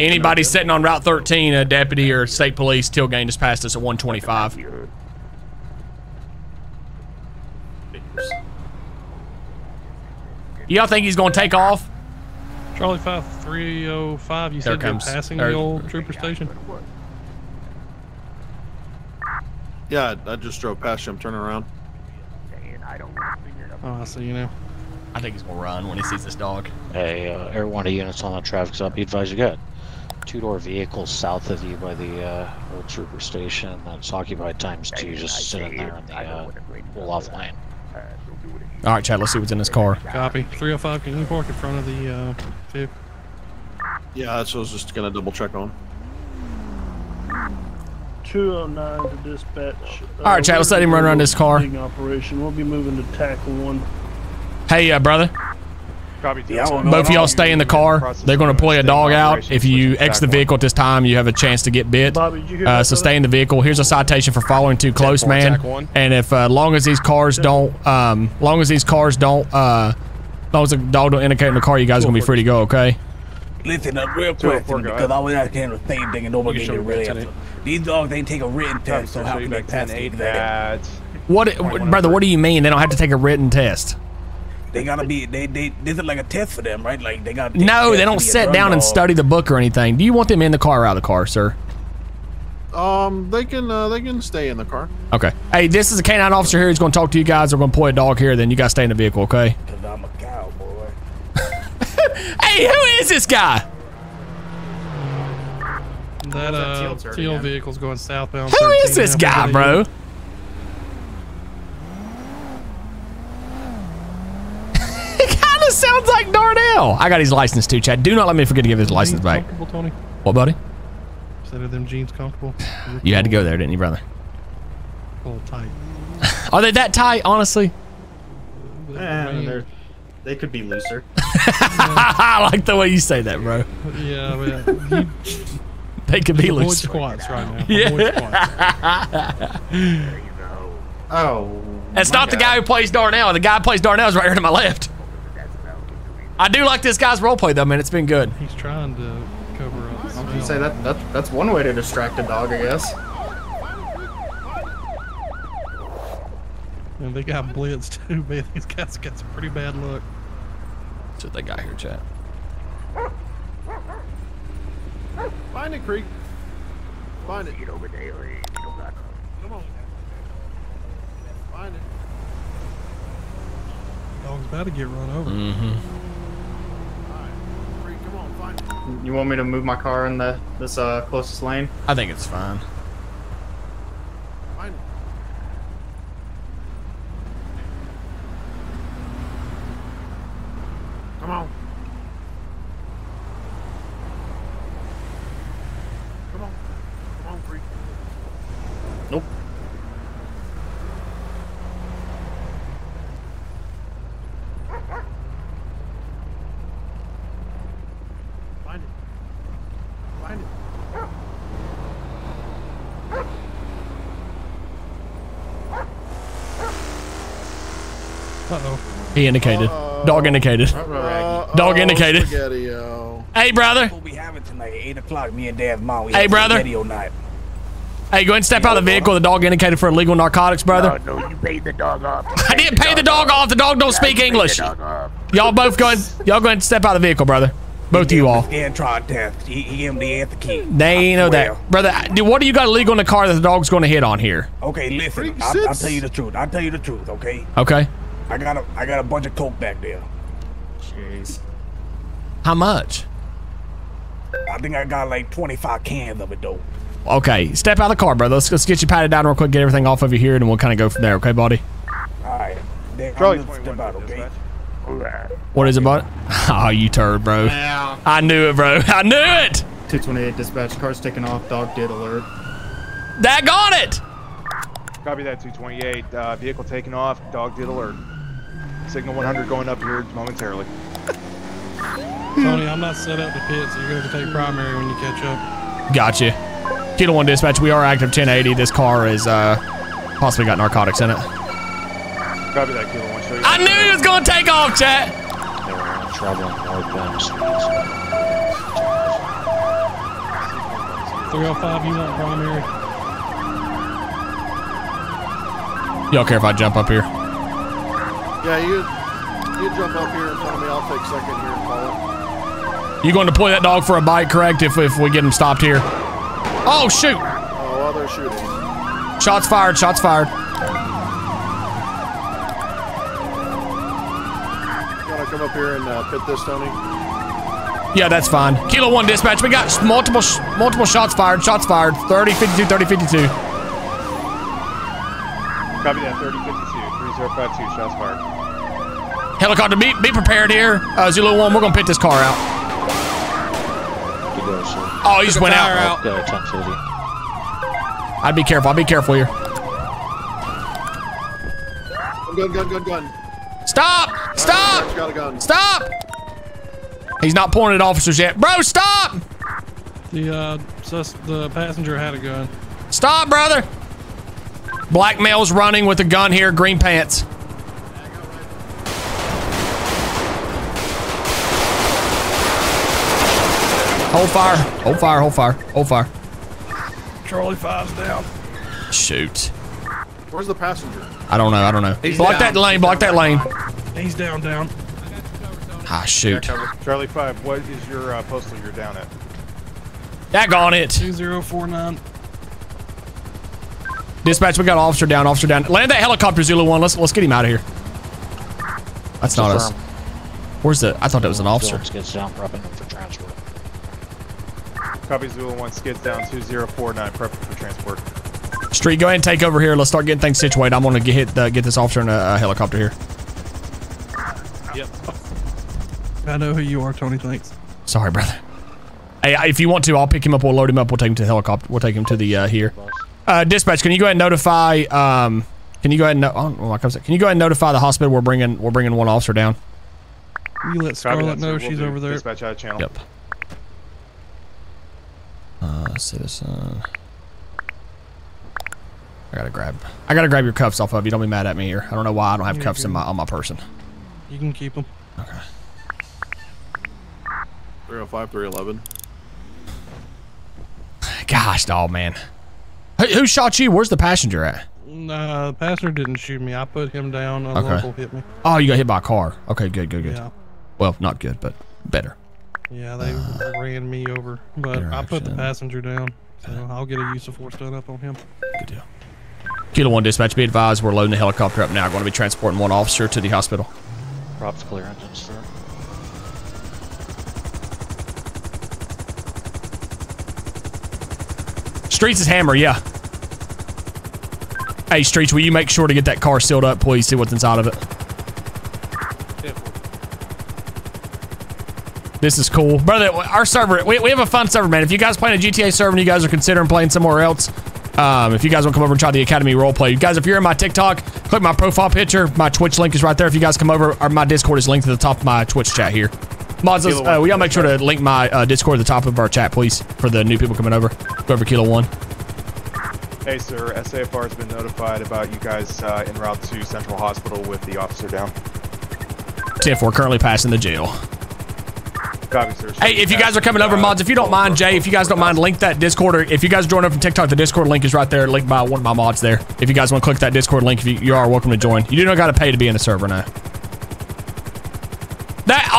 Anybody sitting on Route 13, a deputy or state police, till gain just passed us at 125. Y'all think he's gonna take off? Charlie 5305, you there said comes, you're passing the old trooper station? Yeah, I, just drove past you. I'm turning around. Oh, I see you now. I think he's gonna run when he sees this dog. Hey, uh, every one of the units on the traffic stop, be advised you got two-door vehicle south of you by the uh, old trooper station that's occupied times two, just sitting there in the uh, pull-off lane. All right, Chad. Let's see what's in this car. Copy. 305, can you park in front of the uh, vehicle? Yeah, that's what I was just gonna double check on. 209 to dispatch. Uh, All right, Chad, let's let him run around this car. Operation. We'll be moving to TAC 1. Hey, uh, brother. Copy. Yeah, Both of y'all stay in the car. They're going to pull a dog out. If you exit the vehicle at this time, you have a chance to get bit. Bobby, did you hear Uh, so stay in the vehicle. Here's a citation for following too close, man. And if uh, long as these cars don't, um, long as these cars don't, uh, long as the dog don't indicate in the car, you guys are gonna be free to go. Okay. Listen up real Two oh quick, because. I was asking the same thing and nobody You gave me can a real answer. These dogs ain't take a written test, so how can they pass the exam? that. What, brother? What do you mean they don't have to take a written test? They gotta be, they, they, this is like a test for them, right? Like they got. No, they don't sit down and study the book or anything. Do you want them in the car or out of the car, sir? Um, they can uh, they can stay in the car. Okay. Hey, this is a canine officer here. He's going to talk to you guys. We're going to pull a dog here. Then you guys stay in the vehicle, okay? (laughs) Cause I'm a cowboy. Hey, who is this guy? That uh, teal vehicle's going southbound. Who is this guy, bro? in. He kind of sounds like Darnell. I got his license too, Chad. Do not let me forget to give his license back. Comfortable, Tony? What, buddy? Said are them jeans comfortable? (sighs) You had to go there, didn't you, brother? A little tight. (laughs) Are they that tight, honestly? Eh, they're- they could be looser. (laughs) I like the way you say that, bro. Yeah, man. (laughs) You, They could be avoid loose. squats right now. Avoid squats. Yeah. Oh. That's not the guy who plays Darnell. The guy who plays Darnell is right here to my left. I do like this guy's roleplay though, man. It's been good. He's trying to cover up. I was gonna say that, that that's one way to distract a dog, I guess. And they got blitz too, (laughs) man. These guys got some pretty bad luck. That's what they got here, chat. Find it, Creek. Find it. Get over there. Come on. Find it. Dog's about to get run over. Mm-hmm. Creek, come on, find it. You want me to move my car in the this uh closest lane? I think it's fine. Find it. Come on. Come on. Come on, Creek. Nope. Find it. Find it. Uh oh. He indicated. Dog indicated. Dog indicated. Spaghetti-o. Hey, brother. What we having tonight? Eight o'clock. Me and Dad's mom. We Hey, brother. Video night. Hey, go ahead and step out of the vehicle. The dog indicated for illegal narcotics, brother. No, no, you paid the dog off. (laughs) I didn't pay the dog off. The dog don't speak English. Y'all both go ahead. Y'all go ahead and step out of the vehicle, brother. Both of you all. Scantron test. He, he him the answer key. They ain't know swear. that, brother. dude, What do you got illegal in the car that the dog's going to hit on here? Okay, listen. I'll, I'll tell you the truth. I'll tell you the truth. Okay. Okay. I got a I got a bunch of coke back there. Jeez. How much? I think I got like 25 cans of it though. Okay, step out of the car, brother. Let's, let's get you patted down real quick, get everything off of you here, and we'll kind of go from there. Okay, buddy? All right. Then Charlie I'm gonna 21 step out, okay? What is it, bud? (laughs) Oh, you turd, bro. Yeah. I knew it, bro. (laughs) I knew it. 228 dispatch. Car's taking off. Dog did alert. That got it. Copy that 228. Uh, vehicle taking off. Dog did alert. Signal 100 going up here momentarily. Tony, I'm not set up to pit, so you're going to have to take primary when you catch up. Gotcha. Kilo one dispatch. We are active 1080. This car is uh possibly got narcotics in it. Copy that kilo one. Show you. I knew he was gonna take off, chat. They were traveling northbound speeds. 305, you want primary? Y'all care if I jump up here? Yeah, you you jump up here in front of me. I'll take second here and call it. You going to deploy that dog for a bite, correct? If if we get him stopped here. Oh shoot! Oh, well, they're shooting. Shots fired. Shots fired. You want to come up here and uh, pit this, Tony? Yeah, that's fine. Kilo one dispatch. We got multiple sh- multiple shots fired. Shots fired. 30, 52, 30, 52. Copy that, 3052, 3052, shots fired. Helicopter, be, be prepared here. Uh, Zulu one, we're gonna pit this car out. Oh, he just went out. Go I'd be careful. I'd be careful here. Gun, gun, gun, gun. Stop! Stop! Got a gun. Stop! He's not pointing at officers yet. Bro, stop! The uh, sus- the passenger had a gun. Stop, brother! Black male's running with a gun here, green pants. Hold fire. Hold fire. Hold fire. Hold fire. Charlie Five's down. Shoot. Where's the passenger? I don't know. I don't know. He's block down. that lane. Block that lane. He's down, down. Ah, shoot. Charlie 5, what is your uh, postal you're down at? Daggone it. 2049. Dispatch, we got officer down. Officer down. Land that helicopter, Zulu One. Let's let's get him out of here. That's not us. Where's the? I thought that was an officer. Jones gets down, prepping him for transport. Copy Zulu 1, skids down 2049, prepping for transport. Street, go ahead and take over here. Let's start getting things situated. I'm gonna get hit, uh, get this officer in a, a helicopter here. Yep. I know who you are, Tony. Thanks. Sorry, brother. Hey, if you want to, I'll pick him up. We'll load him up. We'll take him to the helicopter. We'll take him to the uh, here. Uh, dispatch, can you go ahead and notify? Um, can you go ahead and no, oh, well, can you go ahead and notify the hospital? We're bringing we're bringing one officer down. You let Scarlett that, sir. know Will she's over there. Dispatch out of channel. Yep. Uh, citizen. I gotta grab. I gotta grab your cuffs off of you. Don't be mad at me here. I don't know why I don't have You're cuffs in my on my person. You can keep them. Okay. 305, 311. Gosh, dog, man. Who, who shot you? Where's the passenger at? Nah, the passenger didn't shoot me. I put him down. A Okay. local hit me. Oh, you got hit by a car. Okay, good, good, good. Yeah. Well, not good, but better. Yeah, they uh, ran me over, but I put the passenger down. So I'll get a use of force done up on him. Good deal. Kilo one dispatch, be advised, we're loading the helicopter up now. Going to be transporting one officer to the hospital. Props clear engines, sir. Streets is hammer, yeah. Hey, Streets, will you make sure to get that car sealed up, please? See what's inside of it. This is cool. Brother, our server, we, we have a fun server, man. If you guys playing a GTA server and you guys are considering playing somewhere else, um, if you guys want to come over and try the Academy roleplay, you guys, if you're in my TikTok, click my profile picture. My Twitch link is right there. If you guys come over, my Discord is linked to the top of my Twitch chat here. Mods, let's, uh, we gotta make sure to link my uh, Discord at the top of our chat, please, for the new people coming over. Go over Kilo One. Hey, sir, SAFR has been notified about you guys uh, en route to Central Hospital with the officer down. Tiff, we're currently passing the jail. Copy, sir. Hey, if you guys are coming over, mods, if you don't mind, Jay, if you guys don't mind, link that Discord, or if you guys join over from TikTok, the Discord link is right there, linked by one of my mods there. If you guys want to click that Discord link, if you, you are welcome to join. You do not got to pay to be in the server now.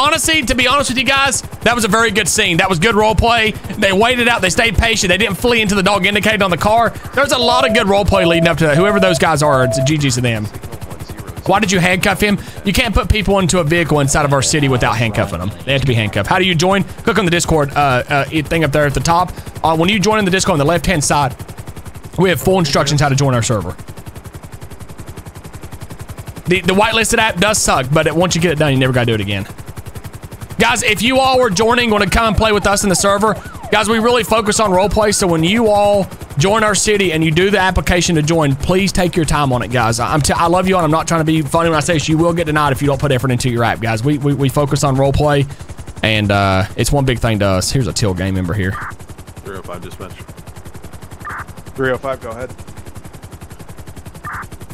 Honestly, to be honest with you guys, that was a very good scene. That was good role play. They waited out. They stayed patient. They didn't flee into the dog indicated on the car. There's a lot of good role play leading up to that. Whoever those guys are, it's a GG's to them. Why did you handcuff him? You can't put people into a vehicle inside of our city without handcuffing them. They have to be handcuffed. How do you join? Click on the Discord uh, uh, thing up there at the top. Uh, when you join in the Discord on the left-hand side, we have full instructions how to join our server. The, the whitelisted app does suck, but once you get it done, you never got to do it again. Guys, if you all were joining, want to come and play with us in the server, guys, we really focus on roleplay. So when you all join our city and you do the application to join, please take your time on it, guys. I'm t- I love you, and I'm not trying to be funny when I say this. You will get denied if you don't put effort into your app, guys. We we, we focus on roleplay, and uh, it's one big thing to us. Here's a Till game member here. 305 dispatch. 305, go ahead.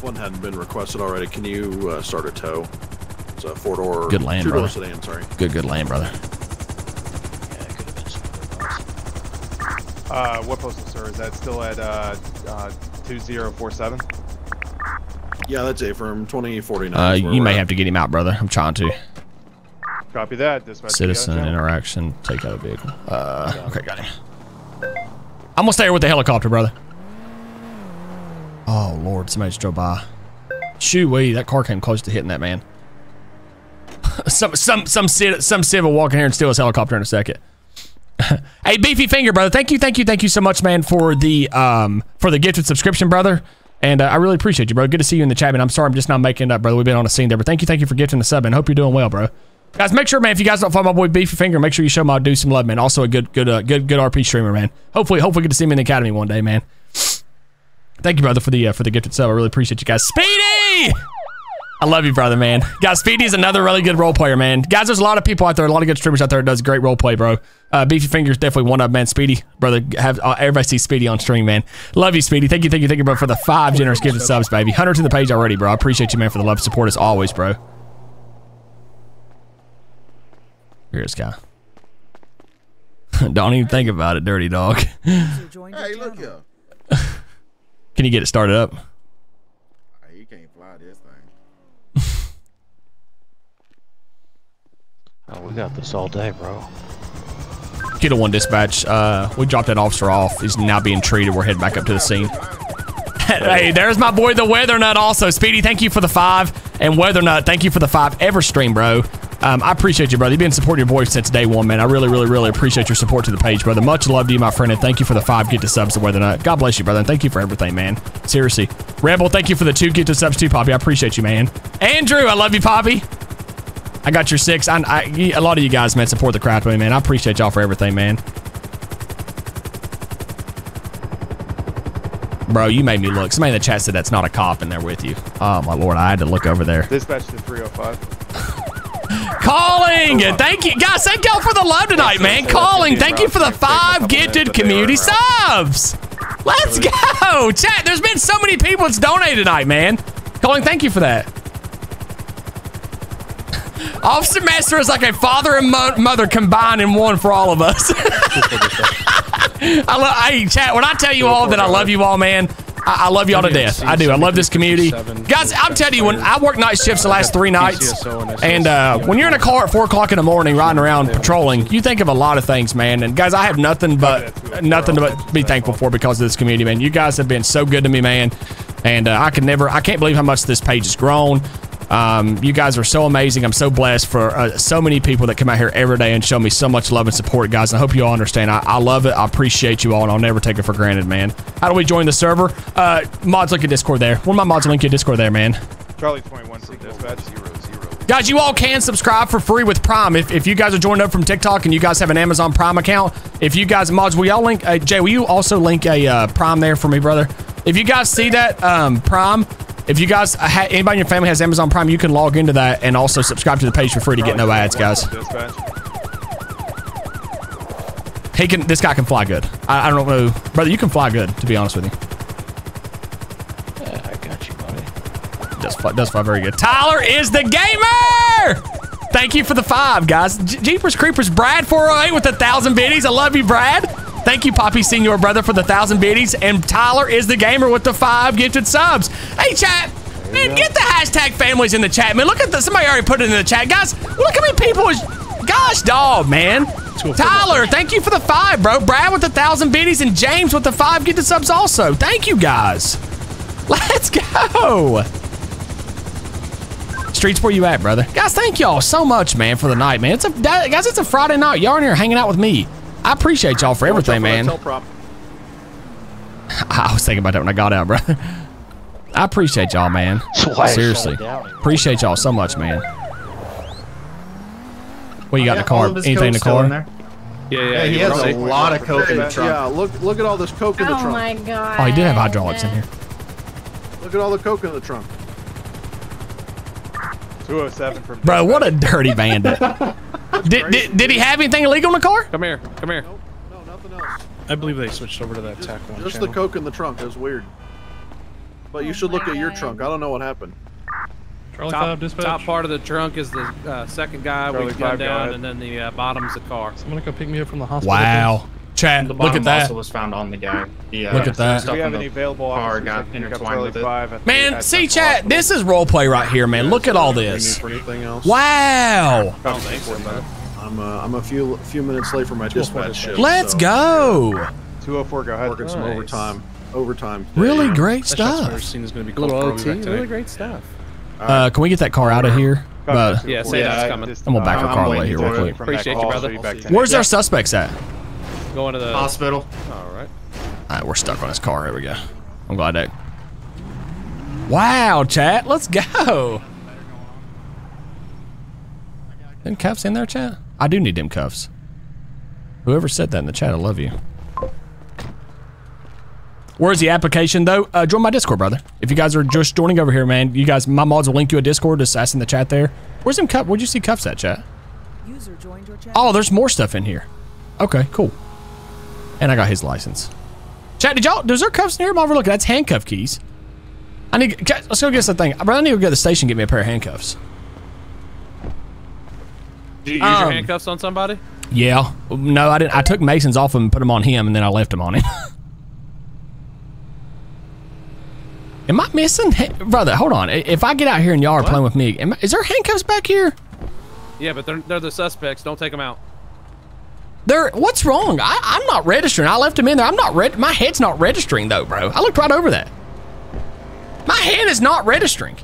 One hadn't been requested already. Can you uh, start a tow? It's a four door. Good land, two door brother. sedan. Sorry. Good, good land, brother. Uh, what postal, sir? Is that still at uh, uh, 2047? Yeah, that's A firm 2049. Uh, you may at. have to get him out, brother. I'm trying to. Copy that. Dispatch. Citizen interaction. Take out a vehicle. Uh, okay, got him. I'm gonna stay here with the helicopter, brother. Oh lord, somebody just drove by. Shoo wee, that car came close to hitting that man. Some some some some civil walk in here and steal his helicopter in a second. (laughs) hey, beefy finger, brother. Thank you, thank you, thank you so much, man, for the um for the gifted subscription, brother. And uh, I really appreciate you, bro. Good to see you in the chat, man. I'm sorry, I'm just not making it up, brother. We've been on a scene there, but thank you, thank you for gifting the sub, and hope you're doing well, bro. Guys, make sure, man. If you guys don't follow my boy Beefy Finger, make sure you show my dude some love, man. Also a good, good, uh, good, good RP streamer, man. Hopefully, hopefully, get to see him in the academy one day, man. Thank you, brother, for the uh, for the gifted sub. I really appreciate you guys. Speedy, I love you, brother, man. Guys, Speedy is another really good role player, man. Guys, there's a lot of people out there, a lot of good streamers out there that does great role play, bro. Uh, Beefy Fingers definitely one of them, man. Speedy, brother, have uh, everybody see Speedy on stream, man. Love you, Speedy. Thank you, thank you, thank you, bro, for the five generous gifted subs, baby. Hundred to the page already, bro. I appreciate you, man, for the love and support as always, bro. Here's guy. (laughs) Don't even think about it, dirty dog. Hey, look here. (laughs) Can you get it started up? Oh, we got this all day, bro. Kilo one dispatch. Uh, we dropped that officer off. He's now being treated. We're heading back up to the scene. (laughs) hey, there's my boy, the Weather Nut. Also, Speedy, thank you for the five, and Weather Nut, thank you for the five ever stream, bro. Um, I appreciate you, brother. You've been supporting your boy since day one, man. I really, really, really appreciate your support to the page, brother. Much love to you, my friend, and thank you for the five get to subs to Weather Nut. God bless you, brother, and thank you for everything, man. Seriously, Rebel, thank you for the two get to subs too, Poppy. I appreciate you, man. Andrew, I love you, Poppy. I got your six. I, I, a lot of you guys, man, support the with me, man. I appreciate y'all for everything, man. Bro, you made me look. Somebody in the chat said that's not a cop in there with you. Oh, my lord. I had to look over there. Dispatch to 305. (laughs) Calling! Thank you. Guys, thank y'all for the love tonight, man. Calling. Thank you for the five gifted community subs. Let's go. Chat, there's been so many people that's donated tonight, man. Calling, thank you for that. Officer Messer is like a father and mo mother combined in one for all of us. (laughs) I love, hey, chat, when I tell you all that I love you all, man, I, I love y'all to death. I do. I love this community. Guys, I'm telling you, when I work night shifts the last three nights, and uh, when you're in a car at 4 o'clock in the morning riding around patrolling, you think of a lot of things, man. And guys, I have nothing but nothing but be thankful for because of this community, man. You guys have been so good to me, man. And uh, I could never, I can't believe how much this page has grown. Um, you guys are so amazing. I'm so blessed for uh, so many people that come out here every day and show me so much love and support, guys. I hope you all understand. I, I love it. I appreciate you all, and I'll never take it for granted, man. How do we join the server? Uh, mods, link at Discord there. One of my mods link your Discord there, man. Charlie 21 for dispatch. Guys, you all can subscribe for free with Prime. If, if you guys are joined up from TikTok and you guys have an Amazon Prime account, if you guys, mods, will y'all link, uh, Jay, will you also link a uh, Prime there for me, brother? If you guys see that um, Prime, if you guys, uh, anybody in your family has Amazon Prime, you can log into that and also subscribe to the page for free to get no ads, guys. He can, this guy can fly good. I, I don't know, brother, you can fly good, to be honest with you. Yeah, I got you, buddy. Does fly, does fly very good. Tyler is the gamer! Thank you for the five, guys. Jeepers Creepers, Brad 408 with a thousand biddies. I love you, Brad. Thank you, Poppy Senior Brother, for the thousand biddies. And Tyler is the gamer with the five gifted subs. Hey, chat. Man, get the hashtag families in the chat, man. Look at the somebody already put it in the chat. Guys, look how many people is gosh dog, man. Tyler, thank you for the five, bro. Brad with the thousand biddies and James with the five gifted subs also. Thank you guys. (laughs) Let's go. Streets, where you at, brother? Guys, thank y'all so much, man, for the night, man. It's a guys, it's a Friday night. Y'all in here hanging out with me. I appreciate y'all for everything, man. (laughs) I was thinking about that when I got out, bro. I appreciate y'all, man. Seriously. Appreciate y'all so much, man. What you got in the car? all of his Anything in the car? in there. Yeah, Yeah, he has a lot of coke in the trunk. Yeah, look look at all this coke in the Oh trunk. my god. Oh, he did have hydraulics in here. Look at all the coke in the trunk. 207 from Bro, what a dirty bandit. (laughs) did, did, did he have anything illegal in the car? Come here, come here. No, nothing else. I believe they switched over to that TAC one Just channel. the coke in the trunk. It was weird. But you should look at your trunk. I don't know what happened. Charlie Top, five dispatch. top part of the trunk is the uh, second guy Charlie we five, gunned down, ahead. and then the uh, bottom's the car. Someone come pick me up from the hospital. Wow. Chat, The look at that. muscle was found on the guy. Yeah. Look at that. Do we have any available car officers got that can pick up intertwined with it. 5 the- Man, see, Central chat. This is role play right here, man. Look at all this. For anything else? Wow. I don't think so, man. I'm uh, I'm a few few minutes late for my dispatch shift. Let's so go. 204, go ahead. Working some Nice. overtime. Overtime. Really today. great That shot's stuff. first scene is gonna be Little called Pro OT, Evac really great stuff. Uh, can we get that car out of here? But Yeah, say that's coming. I'm gonna back our car away here real quick. Appreciate you, brother. so you back to- Where's our suspects at? Going to the Hospital. All right. All right, we're stuck on his car. Here we go. I'm glad that. Wow, chat. Let's go. Them cuffs in there, chat? I do need them cuffs. Whoever said that in the chat, I love you. Where's the application though? Uh, join my Discord, brother. If you guys are just joining over here, man, you guys, my mods will link you a Discord. Just ask in the chat there. Where's them cuff? Where'd you see cuffs at, chat? User joined your channel. Oh, there's more stuff in here. Okay, cool. And I got his license. Chat, did y'all? does there cuffs in here? I'm overlooking. That's handcuff keys. I need. chat, Let's go get something. Brother, I need to go to the station and get me a pair of handcuffs. Did you use Um, your handcuffs on somebody? Yeah. No, I didn't. I took Mason's off him and put them on him, and then I left them on him. (laughs) Am I missing, ha- brother? Hold on. If I get out here and y'all are playing with me, am I, is there handcuffs back here? Yeah, but they're they're the suspects. Don't take them out. There. What's wrong? I, I'm not registering. I left him in there. I'm not red. My head's not registering though, bro. I looked right over that. My head is not registering.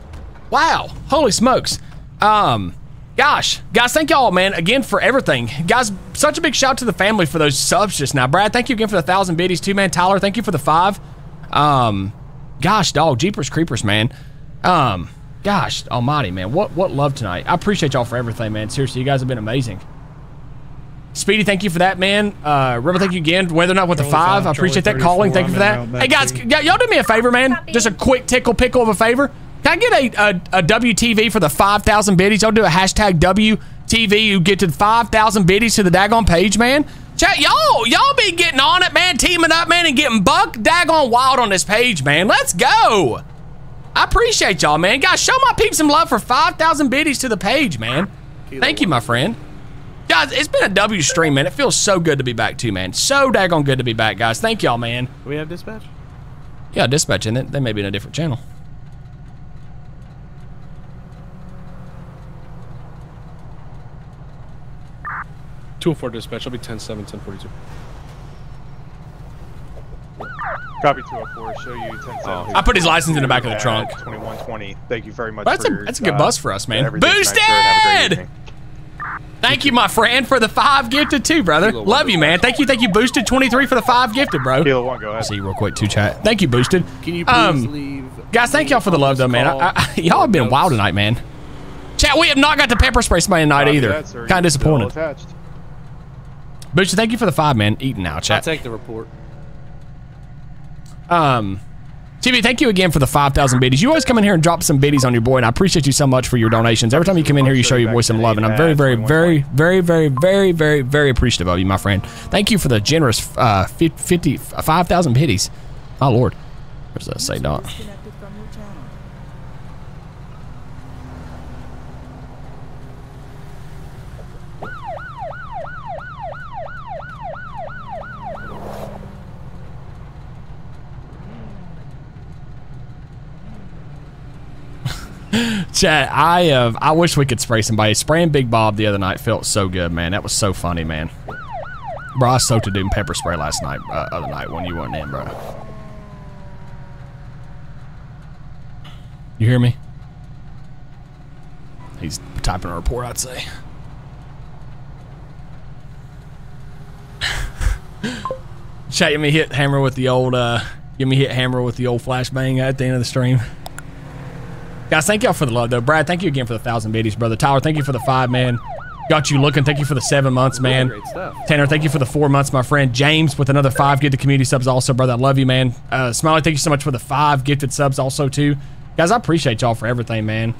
Wow. Holy smokes. Um. Gosh, guys, thank y'all, man, again for everything. Guys, such a big shout out to the family for those subs just now. Brad, thank you again for the thousand biddies too, man. Tyler, thank you for the five. Um, gosh, dog, Jeepers Creepers, man. Um, gosh, almighty, man. What what love tonight. I appreciate y'all for everything, man. Seriously, you guys have been amazing. Speedy, thank you for that, man. Uh, Rebel, thank you again. Weather Nut with the five, five, I appreciate that calling. Thank you for I'm in that. Hey guys, y'all do me a favor, man. Just a quick tickle pickle of a favor. Can I get a, a, a WTV for the 5,000 biddies? Y'all do a hashtag WTV. You get to 5,000 biddies to the daggone page, man. Chat, y'all, y'all be getting on it, man. Teaming up, man, and getting buck daggone wild on this page, man. Let's go. I appreciate y'all, man. Guys, show my peeps some love for 5,000 biddies to the page, man. Thank you, my friend. Guys, it's been a W stream, man. It feels so good to be back, too, man. So daggone good to be back, guys. Thank y'all, man. Do we have dispatch? Yeah, dispatch in it. They may be in a different channel. Two four dispatch. I'll be 10 7, 10 42. Copy 204, show you 10 I put his license in the back of the trunk. 2120. Thank you very much. That's for a your, that's a good uh, bus for us, man. everything tonight, have a great Boosted. Evening. Thank you, my friend, for the five gifted too, brother. Love you, man. Thank you, thank you, Boosted twenty three for the five gifted, bro. Kilo one, go ahead. See you real quick, two chat. Thank you, Boosted. Can you please Um, leave? Guys, thank y'all for the love, though, man. I, I, (laughs) y'all have been wild tonight, man. Chat, we have not got the pepper spray somebody tonight either. that. Kind of Still disappointed. attached. Boosted, thank you for the five, man. Eating now, chat. I'll chat. take the report. Um, TV, thank you again for the 5,000 biddies. You always come in here and drop some biddies on your boy, and I appreciate you so much for your donations. Every time you come in here, you show your boy some love, and I'm very, very, very, very, very, very, very, very appreciative of you, my friend. Thank you for the generous uh, 50, 5,000 biddies. My lord. Where's that say, Doc? Disconnected from your channel. Chat, I have. I wish we could spray somebody. Spraying Big Bob the other night felt so good, man. That was so funny, man. Bro, I soaked to doing pepper spray last night, uh, other night when you weren't in, bro. You hear me? He's typing a report, I'd say. (laughs) Chat, let me hit hammer with the old, uh, give me hit hammer with the old flashbang at the end of the stream. Guys, thank y'all for the love, though. Brad, thank you again for the thousand biddies, brother. Tyler, thank you for the five, man. Got you looking. Thank you for the seven months, man. Tanner, thank you for the four months, my friend. James with another five gifted community subs, also, brother. I love you, man. Uh, Smiley, thank you so much for the five gifted subs, also, too. Guys, I appreciate y'all for everything, man.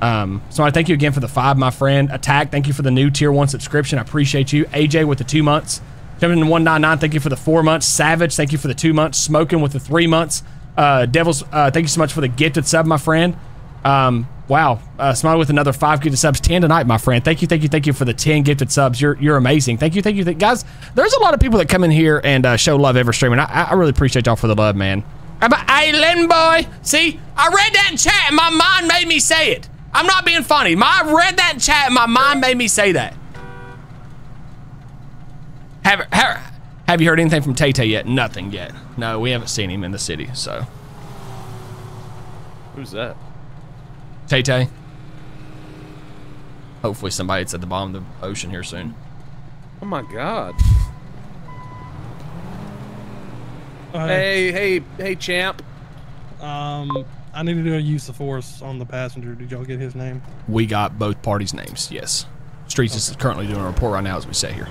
Um, Smiley, thank you again for the five, my friend. Attack, thank you for the new tier one subscription. I appreciate you. AJ with the two months. Jumping in 199, thank you for the four months. Savage, thank you for the two months. Smoking with the three months. Uh, Devils, uh, thank you so much for the gifted sub, my friend. Um, Wow. Uh, Smiley with another five gifted subs. 10 tonight, my friend. Thank you, thank you, thank you for the 10 gifted subs. You're you're amazing. Thank you, thank you. Th- guys, there's a lot of people that come in here and uh, show love every stream, and I, I really appreciate y'all for the love, man. I'm a Island boy. See, I read that in chat and my mind made me say it. I'm not being funny. My, I read that in chat and my mind made me say that. Have, have, have you heard anything from Tay Tay yet? Nothing yet. No, we haven't seen him in the city, so. Who's that? Tay Tay. Hopefully somebody's at the bottom of the ocean here soon. Oh my god. Uh, Hey, hey, hey, champ. Um, I need to do a use of force on the passenger. Did y'all get his name? We got both parties' names, yes. Streets is currently doing a report right now as we sit here.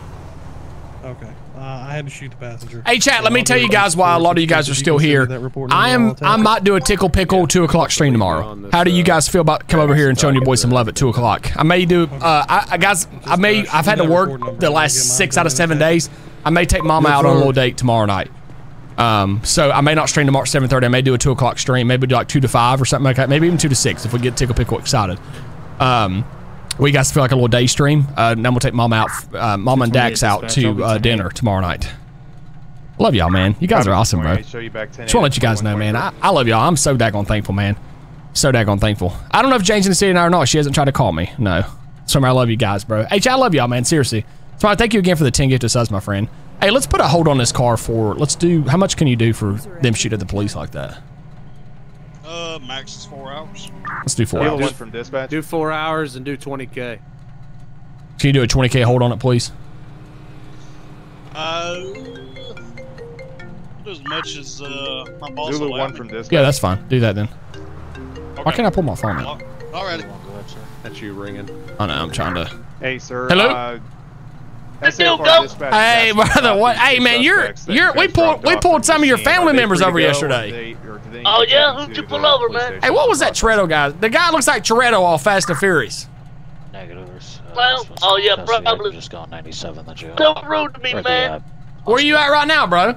Okay. Uh, I had to shoot the passenger. Hey, chat, So let me I'll tell you guys why a lot of you guys are still here. that report and I am I might do a tickle pickle two o'clock stream tomorrow. How do you guys feel about come over here and showing your boys some love at two o'clock? I may do uh I, I guys I may I've had to work the last six out of seven days. I may take mama out on a little date tomorrow night. Um, so I may not stream tomorrow at seven thirty. I may do a two o'clock stream, maybe do like two to five or something like that. Maybe even two to six if we get tickle pickle excited. Um, we guys feel like a little day stream. Uh, and then we'll take mom out, (sighs) uh, mama and Dax out dispatch, I'll be to uh, dinner tomorrow night. Love y'all, man. You guys are awesome, bro. Show you back 10 Just want to let you guys know, man. I, I love y'all. I'm so daggone thankful, man. So daggone thankful. I don't know if Jane's in the city now or not. She hasn't tried to call me. No. So I love you guys, bro. Hey, I love y'all, man. Seriously. So thank you again for the 10 gifted subs, my friend. Hey, let's put a hold on this car for, let's do, how much can you do for them shoot at the police like that? Uh, max is four hours. Let's do four Kilo hours. one from dispatch. Do four hours and do 20k. Can you do a 20K hold on it, please? Uh, as much as uh my boss Zulu allowed one me. from dispatch. Yeah, that's fine. Do that then. Why can't I pull my phone out? Alrighty. That's you ringing. I know, I'm trying to. Hey, sir. Hello? Uh, SAFR dispatch is Hey, brother, what? Hey, man, you're you're. We pulled we pulled some of your family members over yesterday. they- or do they need Oh yeah, who'd you pull over, man? Hey, what was that Toretto guy? The guy looks like Toretto off Fast and Furious. Negatives. Well, oh yeah, probably. Just gone 97 the jail. Don't rude to me, Or the, man. uh, Where you at right now, bro?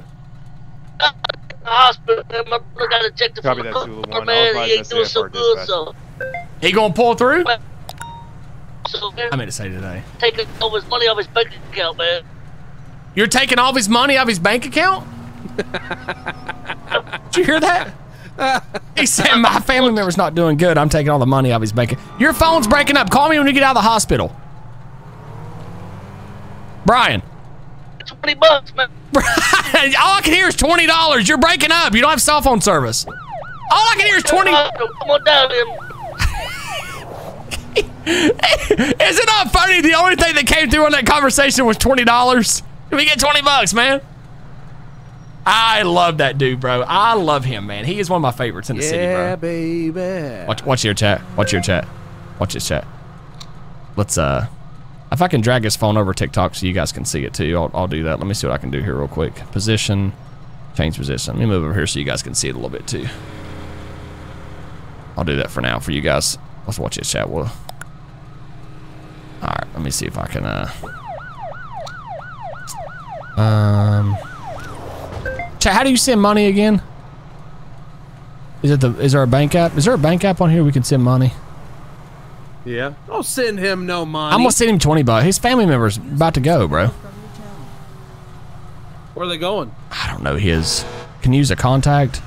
The hospital, man. My brother got ejected Copy from the Zulu car, one. Man. He ain't doing so good, so. He gonna pull through? So, I meant to say today. taking all his money off his bank account, man. You're taking all of his money off his bank account? (laughs) Did you hear that? He said my family member's not doing good. I'm taking all the money off his bank. account." Your phone's breaking up. Call me when you get out of the hospital. Brian. 20 bucks, man. (laughs) all I can hear is twenty dollars. You're breaking up. You don't have cell phone service. All I can hear is twenty. Come on down here. Is it not funny? The only thing that came through on that conversation was twenty dollars. Can We get twenty bucks, man. I love that dude, bro. I love him, man. He is one of my favorites in the city, bro. Yeah, baby. Watch, watch your chat. Watch your chat. Watch his chat. Let's uh, if I can drag his phone over TikTok so you guys can see it too, I'll, I'll do that. Let me see what I can do here real quick. Position, change position. Let me move over here so you guys can see it a little bit too. I'll do that for now for you guys. Let's watch his chat. Well, all right. Let me see if I can uh, um, chat. How do you send money again? Is it the? Is there a bank app? Is there a bank app on here we can send money? Yeah. Don't send him no money. I'm gonna send him 20 bucks. His family member's about to go, bro. Where are they going? I don't know his. Can you use a contact?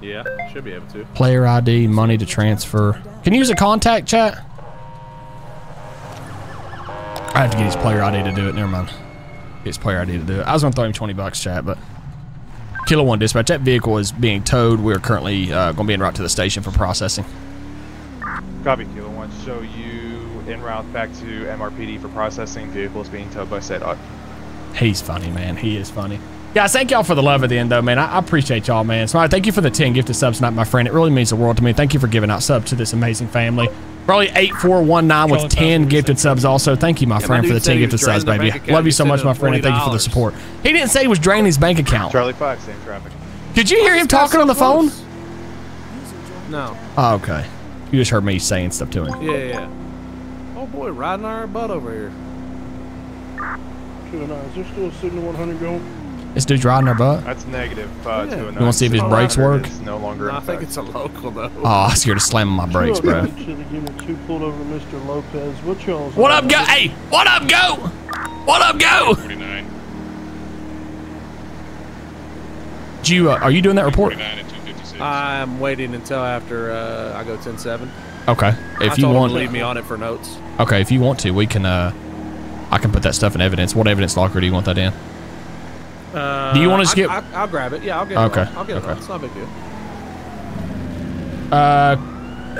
Yeah, should be able to. Player ID, money to transfer. Can you use a contact chat? I have to get his player ID to do it. Never mind. Get his player ID to do it. I was gonna throw him 20 bucks chat, but Kilo One Dispatch. That vehicle is being towed. We're currently uh, gonna be en route to the station for processing. Copy, Kilo One. Show you en route back to MRPD for processing. Vehicles being towed by SADOT. He's funny, man. He is funny. Guys, thank y'all for the love at the end, though, man. I, I appreciate y'all, man. Smiley, thank you for the 10 gifted subs tonight, my friend. It really means the world to me. Thank you for giving out subs to this amazing family. Probably 8419 with 10 gifted subs also. Thank you, my Yeah, friend, my for the 10 gifted subs, baby. Love you so much, my friend, and thank you for the support. He didn't say he was draining his bank account. Charlie 5, same traffic. Did you hear him talking on the phone? No. Oh, okay. You just heard me saying stuff to him. Yeah, yeah. Oh boy, riding our butt over here. Two. Is there still a signal 100 going? This dude's riding our butt. That's negative. Uh, Yeah. to a You wanna see if his brakes work? No longer. No, I think it's a local though. Oh, I'm scared of slamming my brakes, bro. To the unit two pulled over Mr. Lopez. What up, go? Hey, what up, go? What up, go? 49. Do you, uh, are you doing that report? 49 and 256. I'm waiting until after uh, I go 10-7. Okay. If I you want, leave me on it for notes. okay, if you want to, we can. uh I can put that stuff in evidence. What evidence locker do you want that in? Uh, Do you wanna skip? I, I, I'll grab it. Yeah, I'll get Okay, it. Okay. I'll get it. okay. It's not a big deal. Uh,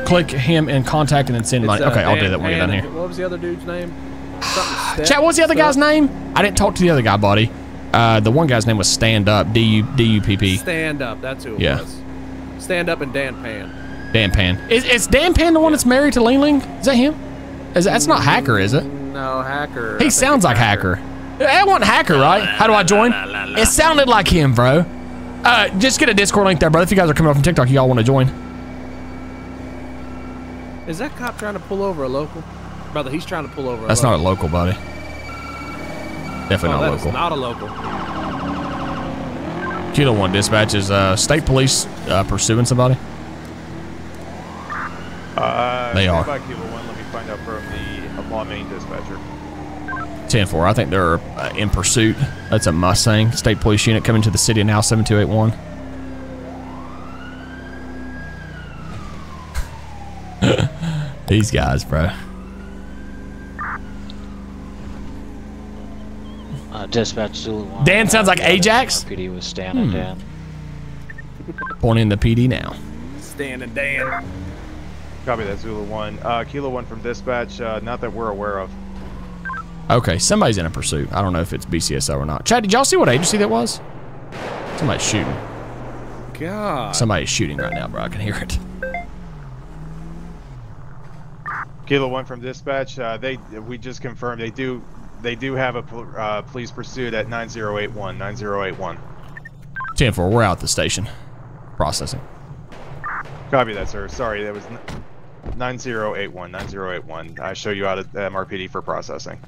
click him in contact and then send money. Uh, Okay, I'll do that when we get Dan- here. What was the other dude's name? (sighs) Step- Chat, what's the other guy's name? I didn't talk to the other guy, buddy. Uh, the one guy's name was Stand Up. D U D U P P. Stand up. That's who it Yeah. was. Stand up and Dan Pan. Dan Pan. Is, is Dan Pan the one that's married to Ling Ling? Is that him? Is that, that's not Hacker, is it? No, hacker. He think sounds like Hacker. That want hacker, right? How do I join? It sounded like him, bro. Uh, just get a Discord link there, bro. If you guys are coming up from TikTok, y'all want to join. Is that cop trying to pull over a local? Brother, he's trying to pull over That's local. not a local, buddy. Definitely oh, not local. Not a local. Kilo 1 dispatch is uh, state police uh, pursuing somebody. Uh, they are. Kilo 1, let me find out from the Apollo dispatcher. Ten four. I think they're uh, in pursuit. That's a Mustang. State Police Unit coming to the city now, 7281. (laughs) These guys, bro. Uh, dispatch Zulu 1. Dan sounds like Ajax? PD was standing hmm. down. Pointing the PD now. Standing Dan. Copy that, Zulu 1. Uh, Kilo 1 from dispatch, uh, not that we're aware of. Okay, somebody's in a pursuit. I don't know if it's BCSO or not. Chad, did y'all see what agency that was? Somebody's shooting. God. Somebody's shooting right now, bro. I can hear it. Kilo One from dispatch. Uh, they we just confirmed they do they do have a uh, police pursuit at 9081 9081. 10-4, we're out the station. Processing. Copy that, sir. Sorry, that was n- 9081 9081. I show you out at MRPD for processing.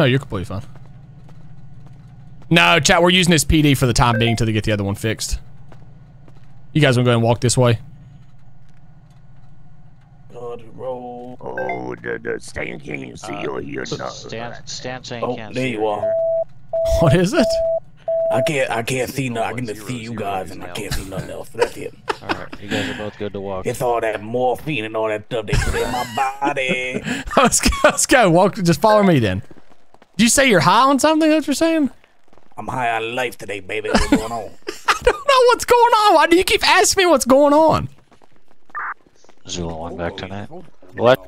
No, you're completely fine. No, chat, we're using this PD for the time being till they get the other one fixed. You guys want to go ahead and walk this way? Oh, the, the Stan can't even see uh, you here. No. Stan, Stan saying Oh, can't there see you are. What is it? I can't. I can't see no. I can just see you guys, and I can't see nothing (laughs) else. That's it. All right, you guys are both good to walk. It's all that morphine and all that stuff they put in my (laughs) body. let's go. Let's go. Walk. Just follow me then. Did you say you're high on something? That's what you're saying? I'm high on life today, baby. What's going on? (laughs) I don't know what's going on. Why do you keep asking me what's going on? Zulu 1 back tonight. What?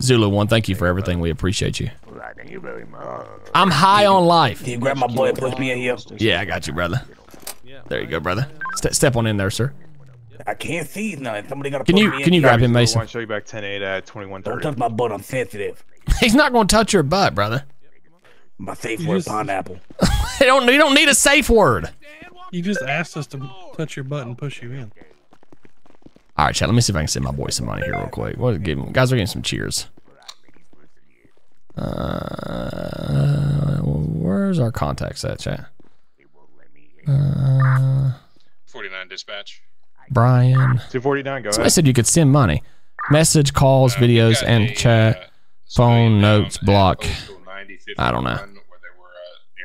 Zulu One, thank you for everything. We appreciate you. Thank you very much. I'm high on life. Can you grab my boy and push me in here? Yeah, I got you, brother. There you go, brother. Ste step on in there, sir. I can't see nothing. Somebody gotta Can you me in can you here. grab him, Mason? I Mason? want to show you back 10-8 at 2130. Don't touch my butt. I'm sensitive. (laughs) He's not going to touch your butt, brother. My safe You word just- pineapple. (laughs) You don't. You don't need a safe word. You just asked us to touch your butt and push you in. All right, chat. Let me see if I can send my boy some money here real quick. What give him? Guys are getting some cheers. Uh, where's our contacts at, chat? Uh, 49 dispatch. Brian. 249, go Somebody ahead. said you could send money. Message, calls, videos, and chat. Phone, notes, block. I don't know.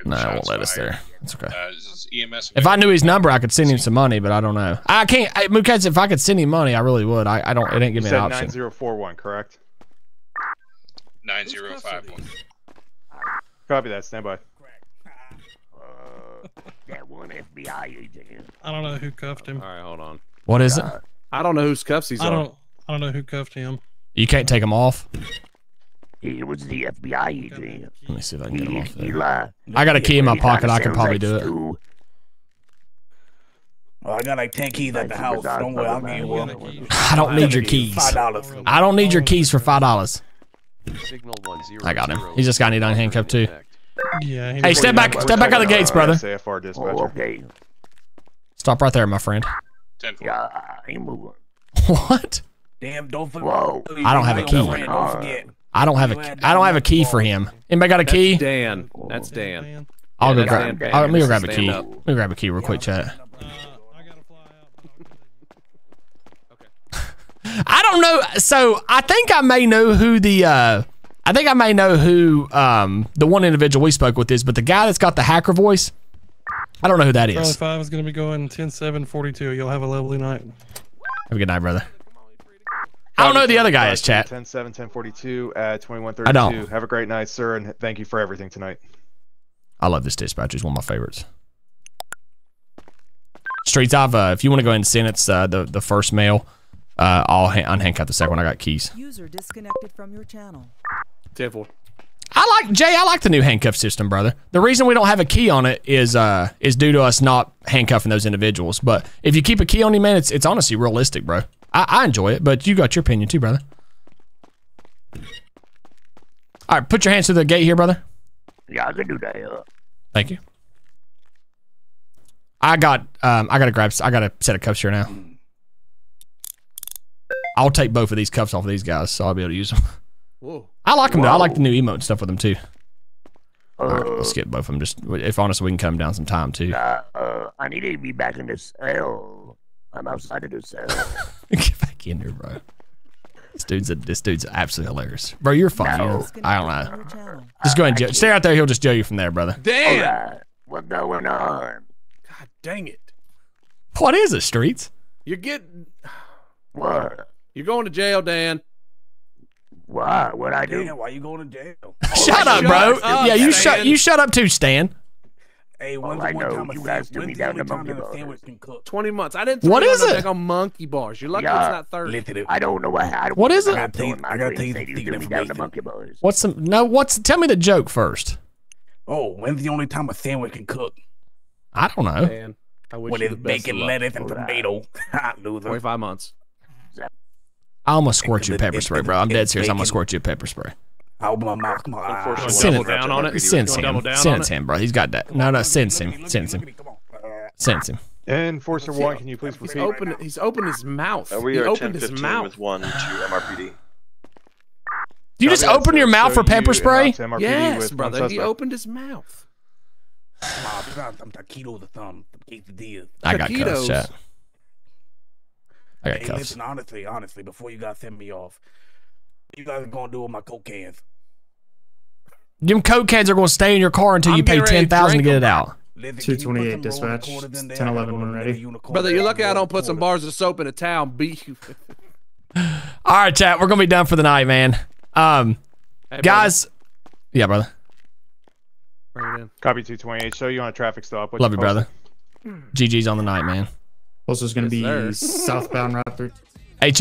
No, it won't let us there. It's okay. Uh, EMS If I knew his number, I could send him some money, but I don't know. I can't. I, Mukaz, if I could send him money, I really would. I, I don't. It ain't You give me an option. 9041, correct? 9051. Copy that. Stand by. That one FBI agent. I don't know who cuffed him. All right, hold on. What is it? I don't know whose cuffs he's I on. don't. I don't know who cuffed him. You can't take him off. It was the FBI agent. Let me see if I can get him He, off he there. I got a key in my pocket. I can probably like do it. Stu. Oh, I got like ten keys at the house. Don't worry, I'll that, give you one. I don't need your keys. Five dollars. I don't need your keys for five dollars. Signal one zero. I got him. He just got need unhandcuffed too. Yeah. he Hey, step back. Step back out of the gates, brother. SAFR dispatcher. Oh, okay. Stop right there, my friend. 10 Yeah, I ain't moving. (laughs) What? Damn, don't forget. Whoa. I don't have a key. Don't forget. I don't have a. I don't have a key for him. Anybody got a That's key? Dan. That's Dan. I'll go grab. stand- I'll- let me go grab a key. up. Let me grab a key real quick, chat. (laughs) I don't know. So I think I may know who the. uh I think I may know who um the one individual we spoke with is, but the guy that's got the hacker voice, I don't know who that is. Charlie 5 is going to be going 10 7 42. You'll have a lovely night. Have a good night, brother. I don't know who the other guy is, chat. 10 7 10 42 at 21 I don't. Have a great night, sir, and thank you for everything tonight. I love this dispatch. It's one of my favorites. Streets, I've uh, if you want to go ahead and sentence uh, the the first mail, uh, I'll ha- unhandcuff the second one. I got keys. User disconnected from your channel. 10 4. I like Jay. I like the new handcuff system, brother. The reason we don't have a key on it is uh is due to us not handcuffing those individuals. But if you keep a key on him, man, it's it's honestly realistic, bro. I, I enjoy it, but you got your opinion too, brother. All right, put your hands through the gate here, brother. Yeah, I can do that. Yeah. Thank you. I got um I gotta grab I got a set of cuffs here now. I'll take both of these cuffs off of these guys, so I'll be able to use them. Whoa. I like them though. I like the new emote and stuff with them too. All right, Uh, let's skip both of them. Just if honestly, we can come down some time too. Uh, uh, I need to be back in this cell. I'm outside to do cell. (laughs) Get back in there, bro. This dude's a, this dude's absolutely hilarious, bro. You're fine. No. I don't know. Just go ahead and jail. stay out there. He'll just jail you from there, brother. Damn. Alright, What's going on? God dang it. What is it, streets? You're getting. What? You're going to jail, Dan. Why? What I do? Damn, why you going to jail? Shut oh, up, bro. up, yeah, you Stan. shut you shut up too, Stan. Hey, Oh, when's I the one know. time a You sa- guys threw me when's the down only time monkey a bars. sandwich can cook? 20 months. I didn't. What throw you is on the it? daggone monkey bars. You're lucky Yeah. it's not 30. Listen, I don't know what. I don't What is it? I'm gotta tell you- I gotta tell you the he was secret gonna be down to information. monkey bars. What's some no? What's tell me the joke first. Oh, when's the only time a sandwich can cook? I don't know. Dan, I wish When it's bacon, lettuce, and tomato. (laughs) Ah, loser. 45 months. I almost squirt you It- pepper spray, bro. I'm dead serious. I'm gonna squirt you a pepper spray. I open my mouth. Come on. I- I- Unfortunately, Send double it. down on it? Send You him. gonna double down on Send it? him, bro. He's got that. No, no. Send him. Send him. Send him. Enforcer 1, can you please He's repeat? open. He's opened his mouth. Uh, we he are opened his mouth. with one to MRPD. You just Copy open your mouth for pepper spray? Yes, brother. He opened his mouth. Come on, I'm taquitos or something. I got cuffs, chat. I got Hey, listen, honestly, honestly, before you guys send me off, what you guys are gonna do with my coke cans? Them coke cans are gonna stay in your car until I'm you pay getting ready to ten thousand to drink get it out. Listen, Two can you put twenty eight some rolling dispatch. quarters in there? Ten eleven when ready. Brother, you're lucky I don't put some bars of soap in a towel and beat (laughs) you. All right, chat. We're gonna be done for the night, man. Um, Hey, guys. Yeah, brother. brother, bring it in. Copy 228. Show you on a traffic stop. What's Love you, your brother. GG's on the night, man. Also, is going to Yes, be sir. southbound Route 13.